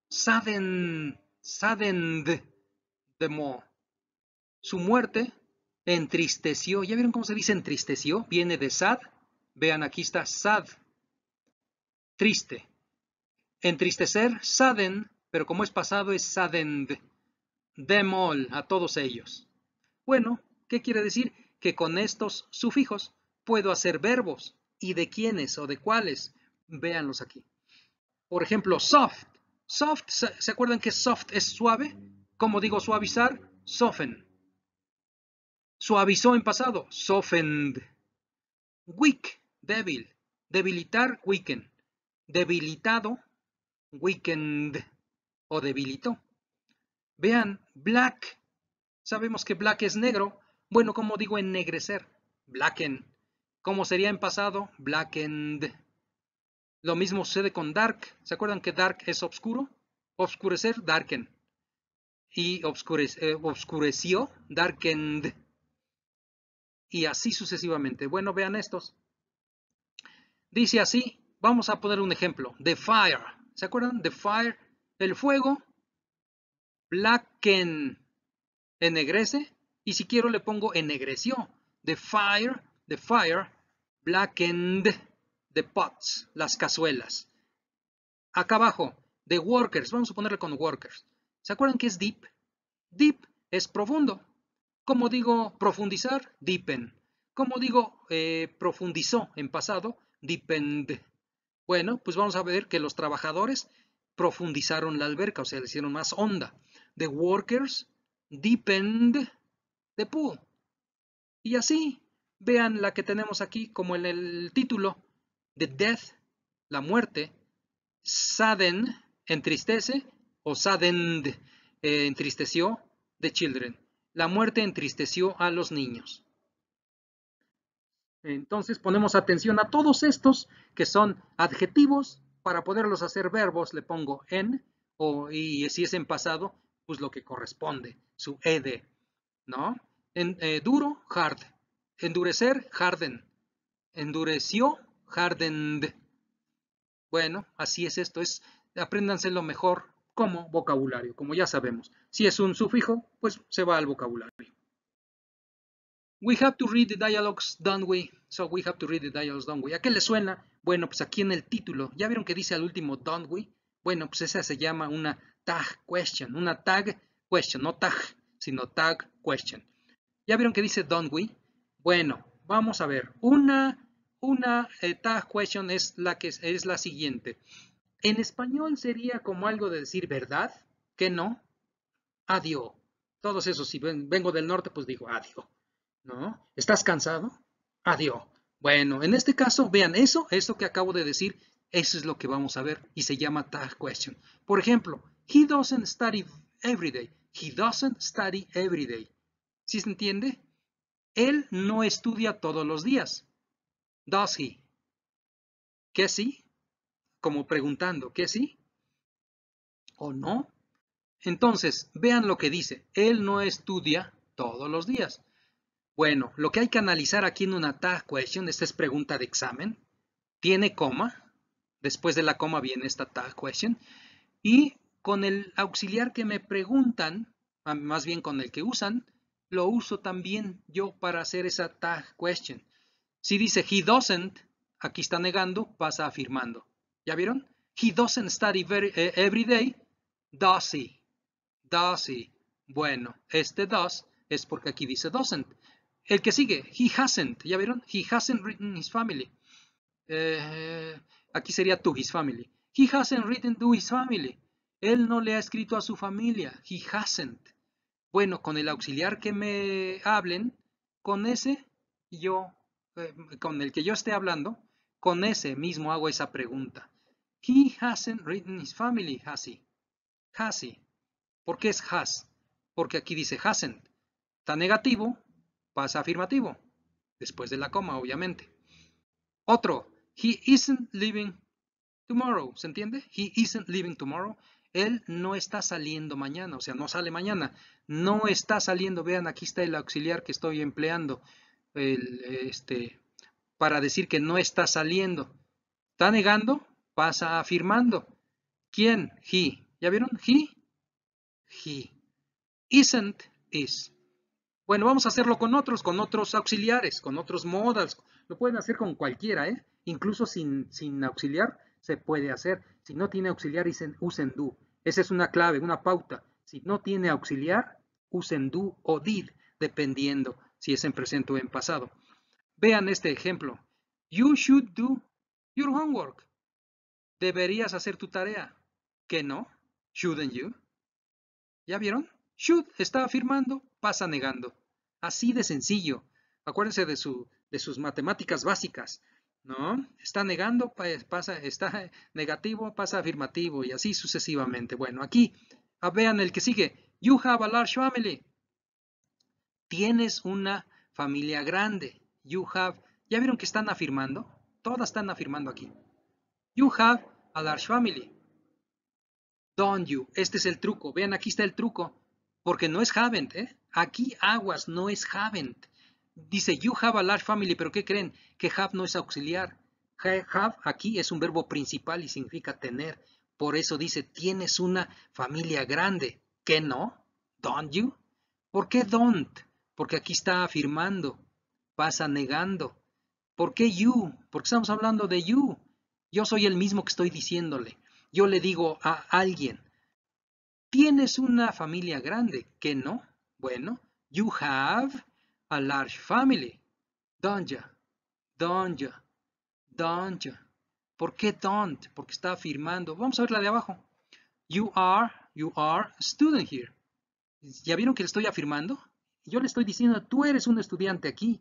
sudden, saddened demo. Su muerte entristeció. ¿Ya vieron cómo se dice entristeció? Viene de sad. Vean, aquí está sad. Triste. Entristecer, sadden, pero como es pasado es saddened. Them all, a todos ellos. Bueno, ¿qué quiere decir? Que con estos sufijos puedo hacer verbos. ¿Y de quiénes o de cuáles? Véanlos aquí. Por ejemplo, soft. Soft, ¿se acuerdan que soft es suave? ¿Cómo digo suavizar? Soften. Suavizó en pasado, softened. Weak, débil. Debilitar, weaken. Debilitado, weakened o debilitó. Vean, black. Sabemos que black es negro. Bueno, como digo ennegrecer? Blacken. ¿Cómo sería en pasado? Blackened. Lo mismo sucede con dark. ¿Se acuerdan que dark es oscuro? Obscurecer, darken. Y eh, obscureció, darkened y así sucesivamente. Bueno, vean estos. Dice así, vamos a poner un ejemplo. The fire. ¿Se acuerdan? The fire, el fuego. Blacken, ennegrece. Y si quiero le pongo ennegreció. The fire, the fire, blackened the pots, las cazuelas. Acá abajo, the workers. Vamos a ponerle con workers. ¿Se acuerdan que es deep? Deep es profundo. Como digo profundizar? Deepen. Como digo eh, profundizó en pasado? Deepened. Bueno, pues vamos a ver que los trabajadores profundizaron la alberca, o sea, le hicieron más honda. The workers deepened the pool. Y así, vean la que tenemos aquí como en el título, The Death, la muerte, sadden, entristece, o saddened, eh, entristeció, the children la muerte entristeció a los niños. Entonces ponemos atención a todos estos que son adjetivos. Para poderlos hacer verbos le pongo en, o, y si es en pasado, pues lo que corresponde, su ed, ¿no? En, eh, duro, hard. Endurecer, harden. Endureció, hardened. Bueno, así es esto. Es, lo mejor como vocabulario, como ya sabemos. Si es un sufijo, pues se va al vocabulario. We have to read the dialogues, don't we? So we have to read the dialogues, don't we? ¿A qué le suena? Bueno, pues aquí en el título, ¿ya vieron que dice al último don't we? Bueno, pues esa se llama una tag question, una tag question, no tag, sino tag question. ¿Ya vieron que dice don't we? Bueno, vamos a ver. Una, una eh, tag question es la que es la siguiente. En español sería como algo de decir verdad, que no, adiós. Todos esos, si vengo del norte, pues digo adiós. ¿No? ¿Estás cansado? Adiós. Bueno, en este caso, vean, eso, eso que acabo de decir, eso es lo que vamos a ver y se llama tag question. Por ejemplo, he doesn't study every day. He doesn't study every day. ¿Sí se entiende? Él no estudia todos los días. Does he? ¿Qué sí? como preguntando, ¿qué sí? ¿O no? Entonces, vean lo que dice. Él no estudia todos los días. Bueno, lo que hay que analizar aquí en una tag question, esta es pregunta de examen, tiene coma, después de la coma viene esta tag question, y con el auxiliar que me preguntan, más bien con el que usan, lo uso también yo para hacer esa tag question. Si dice he doesn't, aquí está negando, pasa afirmando. ¿Ya vieron? He doesn't study eh, every day. Does he? Does he? Bueno, este does es porque aquí dice doesn't. El que sigue, he hasn't. ¿Ya vieron? He hasn't written his family. Eh, aquí sería to his family. He hasn't written to his family. Él no le ha escrito a su familia. He hasn't. Bueno, con el auxiliar que me hablen, con ese yo, eh, con el que yo esté hablando, con ese mismo hago esa pregunta. He hasn't written his family, has he? Has he? ¿Por qué es has? Porque aquí dice hasn't. Está negativo, pasa afirmativo. Después de la coma, obviamente. Otro, he isn't leaving tomorrow, ¿se entiende? He isn't leaving tomorrow. Él no está saliendo mañana, o sea, no sale mañana. No está saliendo, vean, aquí está el auxiliar que estoy empleando este, para decir que no está saliendo. Está negando, pasa afirmando. ¿Quién? He. ¿Ya vieron? He. He. Isn't is. Bueno, vamos a hacerlo con otros, con otros auxiliares, con otros modals. Lo pueden hacer con cualquiera, ¿eh? Incluso sin, sin auxiliar se puede hacer. Si no tiene auxiliar, usen do. Esa es una clave, una pauta. Si no tiene auxiliar, usen do o did, dependiendo si es en presente o en pasado. Vean este ejemplo. You should do your homework. Deberías hacer tu tarea. ¿Qué no? Shouldn't you? ¿Ya vieron? Should está afirmando, pasa negando. Así de sencillo. Acuérdense de, su, de sus matemáticas básicas. ¿No? Está negando, pasa, está negativo, pasa afirmativo y así sucesivamente. Bueno, aquí ah, vean el que sigue. You have a large family. Tienes una familia grande. You have. ¿Ya vieron que están afirmando? Todas están afirmando aquí. You have a large family. Don't you. Este es el truco. Vean, aquí está el truco. Porque no es haven't, ¿eh? Aquí aguas no es haven't. Dice you have a large family, pero ¿qué creen? Que have no es auxiliar. Have aquí es un verbo principal y significa tener. Por eso dice tienes una familia grande. ¿Qué no? Don't you? ¿Por qué don't? Porque aquí está afirmando. Pasa negando. ¿Por qué you? Porque estamos hablando de you. Yo soy el mismo que estoy diciéndole. Yo le digo a alguien, tienes una familia grande. ¿Qué no? Bueno, you have a large family. Don't you? Don't you? Don't you? ¿Por qué don't? Porque está afirmando. Vamos a ver la de abajo. You are, you are a student here. ¿Ya vieron que le estoy afirmando? Yo le estoy diciendo, tú eres un estudiante aquí.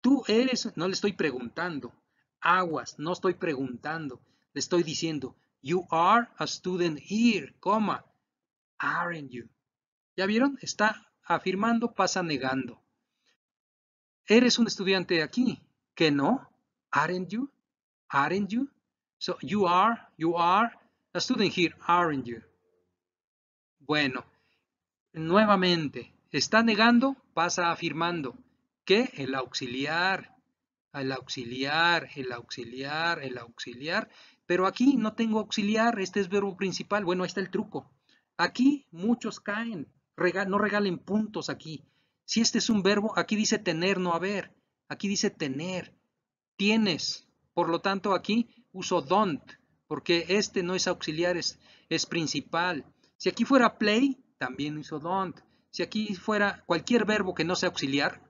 Tú eres, no le estoy preguntando. Aguas, no estoy preguntando. Le estoy diciendo, you are a student here, coma, aren't you? ¿Ya vieron? Está afirmando, pasa negando. Eres un estudiante aquí, ¿que no? Aren't you? Aren't you? So you are, you are a student here, aren't you? Bueno, nuevamente, está negando, pasa afirmando. ¿Qué? El auxiliar, el auxiliar, el auxiliar, el auxiliar. Pero aquí no tengo auxiliar, este es verbo principal. Bueno, ahí está el truco. Aquí muchos caen, no regalen puntos aquí. Si este es un verbo, aquí dice tener, no haber. Aquí dice tener. Tienes. Por lo tanto, aquí uso don't, porque este no es auxiliar, es, principal. Si aquí fuera play, también uso don't. Si aquí fuera cualquier verbo que no sea auxiliar,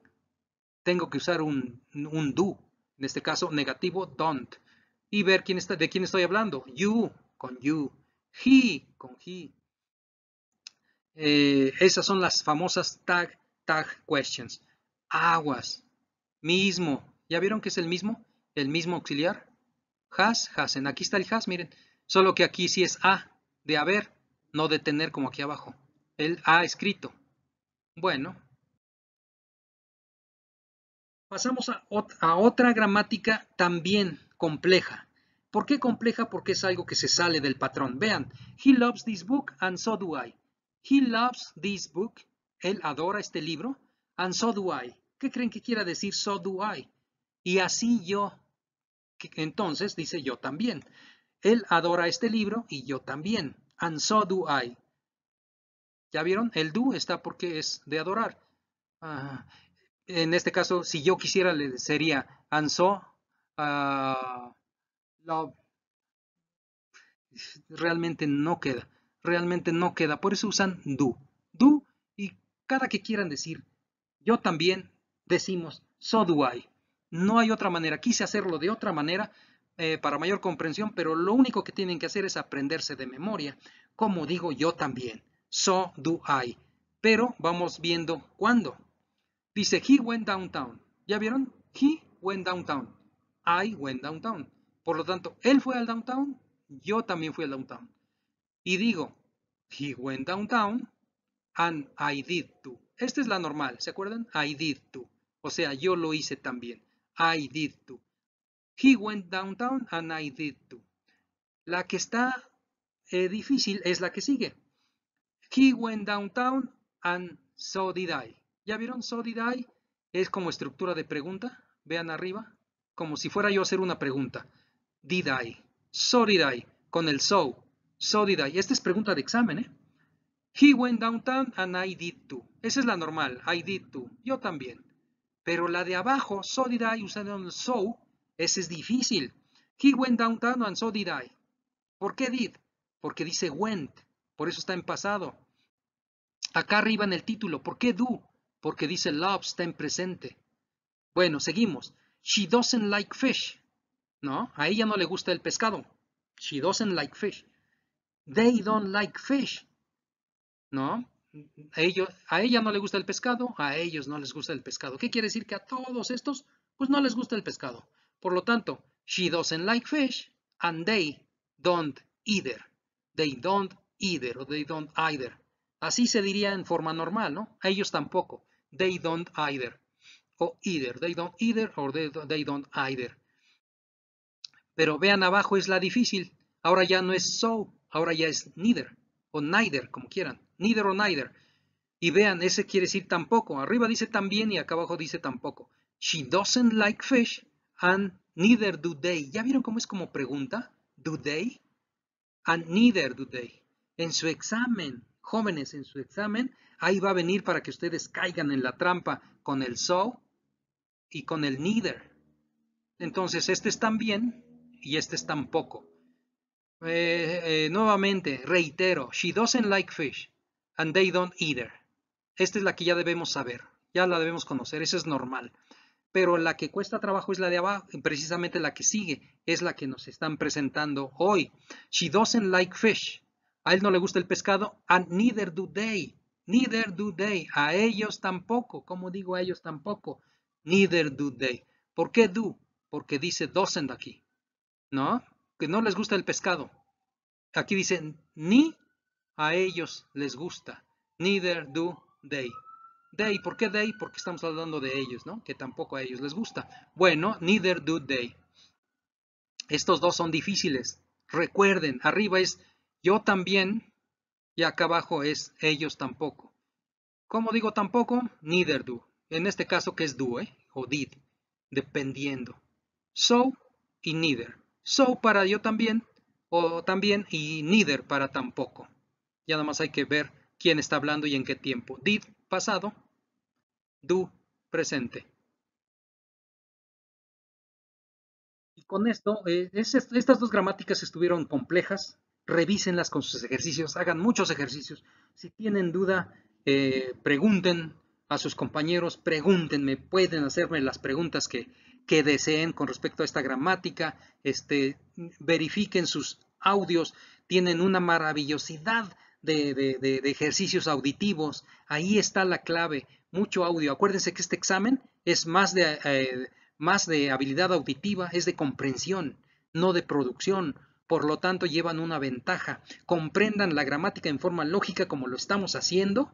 tengo que usar un, un do. En este caso, negativo, don't. Y ver quién está, de quién estoy hablando. You, con you. He, con he. Eh, esas son las famosas tag tag questions. Aguas. Mismo. ¿Ya vieron que es el mismo? El mismo auxiliar. Has, hasen. Aquí está el has, miren. Solo que aquí sí es a, de haber, no de tener como aquí abajo. El ha escrito. Bueno. Pasamos a, a otra gramática también compleja. ¿Por qué compleja? Porque es algo que se sale del patrón. Vean, he loves this book and so do I. He loves this book él adora este libro. And so do I. ¿Qué creen que quiera decir so do I? Y así yo. Entonces dice yo también. Él adora este libro y yo también. And so do I. ¿Ya vieron? El do está porque es de adorar. Ah, en este caso, si yo quisiera, sería and so uh, love. Realmente no queda. Realmente no queda. Por eso usan do. Do cada que quieran decir, yo también decimos, so do I. No hay otra manera. Quise hacerlo de otra manera eh, para mayor comprensión, pero lo único que tienen que hacer es aprenderse de memoria. Como digo yo también, so do I. Pero vamos viendo cuándo. Dice, he went downtown. ¿Ya vieron? He went downtown. I went downtown. Por lo tanto, él fue al downtown, yo también fui al downtown. Y digo, he went downtown, and I did too. Esta es la normal, ¿se acuerdan? I did too. O sea, yo lo hice también. I did too. He went downtown and I did too. La que está eh, difícil es la que sigue. He went downtown and so did I. ¿Ya vieron? So did I es como estructura de pregunta. Vean arriba. Como si fuera yo a hacer una pregunta. Did I? So did I. Con el so. So did I. Esta es pregunta de examen, ¿eh? He went downtown and I did too. Esa es la normal. I did too. Yo también. Pero la de abajo, so did I, usando el so, ese es difícil. He went downtown and so did I. ¿Por qué did? Porque dice went. Por eso está en pasado. Acá arriba en el título, ¿por qué do? Porque dice love, está en presente. Bueno, seguimos. She doesn't like fish. ¿No? A ella no le gusta el pescado. She doesn't like fish. They don't like fish. ¿No? A, ellos, a ella no le gusta el pescado, a ellos no les gusta el pescado. ¿Qué quiere decir? Que a todos estos, pues no les gusta el pescado. Por lo tanto, she doesn't like fish and they don't either. They don't either o they don't either. Así se diría en forma normal, ¿no? A ellos tampoco. They don't either. O either. They don't either or they, don't either. Pero vean abajo es la difícil. Ahora ya no es so, ahora ya es neither o neither, como quieran. Neither or neither. Y vean, ese quiere decir tampoco. Arriba dice también y acá abajo dice tampoco. She doesn't like fish and neither do they. ¿Ya vieron cómo es como pregunta? Do they? And neither do they. En su examen, jóvenes, en su examen, ahí va a venir para que ustedes caigan en la trampa con el so y con el neither. Entonces, este es también y este es tampoco. Eh, eh, nuevamente, reitero, she doesn't like fish and they don't either. Esta es la que ya debemos saber, ya la debemos conocer, esa es normal. Pero la que cuesta trabajo es la de abajo, precisamente la que sigue, es la que nos están presentando hoy. She doesn't like fish. A él no le gusta el pescado, and neither do they. Neither do they. A ellos tampoco. ¿Cómo digo a ellos tampoco? Neither do they. ¿Por qué do? Porque dice doesn't aquí. ¿No? Que no les gusta el pescado. Aquí dice ni a ellos les gusta. Neither do they. They, ¿por qué they? Porque estamos hablando de ellos, ¿no? Que tampoco a ellos les gusta. Bueno, neither do they. Estos dos son difíciles. Recuerden, arriba es yo también y acá abajo es ellos tampoco. ¿Cómo digo tampoco? Neither do. En este caso que es do, ¿eh? O did, dependiendo. So y neither. So para yo también o también y neither para tampoco. Ya nada más hay que ver quién está hablando y en qué tiempo. Did pasado, do presente. Y con esto, eh, estas dos gramáticas estuvieron complejas. Revísenlas con sus ejercicios, hagan muchos ejercicios. Si tienen duda, eh, pregunten a sus compañeros, pregúntenme, pueden hacerme las preguntas que, que deseen con respecto a esta gramática, este, verifiquen sus audios, tienen una maravillosidad de, ejercicios auditivos, ahí está la clave, mucho audio. Acuérdense que este examen es más de, eh, más de habilidad auditiva, es de comprensión, no de producción. Por lo tanto, llevan una ventaja. Comprendan la gramática en forma lógica como lo estamos haciendo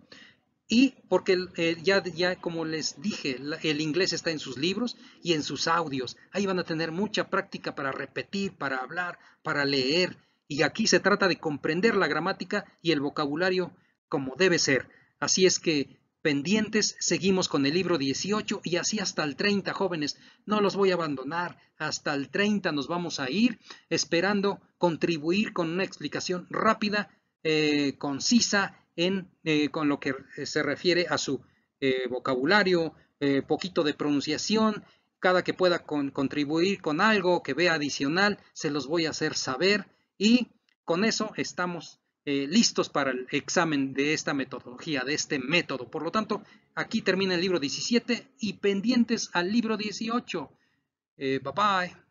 y porque eh, ya, ya como les dije, el inglés está en sus libros y en sus audios. Ahí van a tener mucha práctica para repetir, para hablar, para leer. Y aquí se trata de comprender la gramática y el vocabulario como debe ser. Así es que pendientes, seguimos con el libro 18 y así hasta el 30, jóvenes. No los voy a abandonar. Hasta el 30 nos vamos a ir esperando contribuir con una explicación rápida, eh, concisa en, eh, con lo que se refiere a su eh, vocabulario, eh, poquito de pronunciación, cada que pueda contribuir con algo que vea adicional, se los voy a hacer saber y con eso estamos listos para el examen de esta metodología, de este método. Por lo tanto, aquí termina el libro 17 y pendientes al libro 18. bye bye.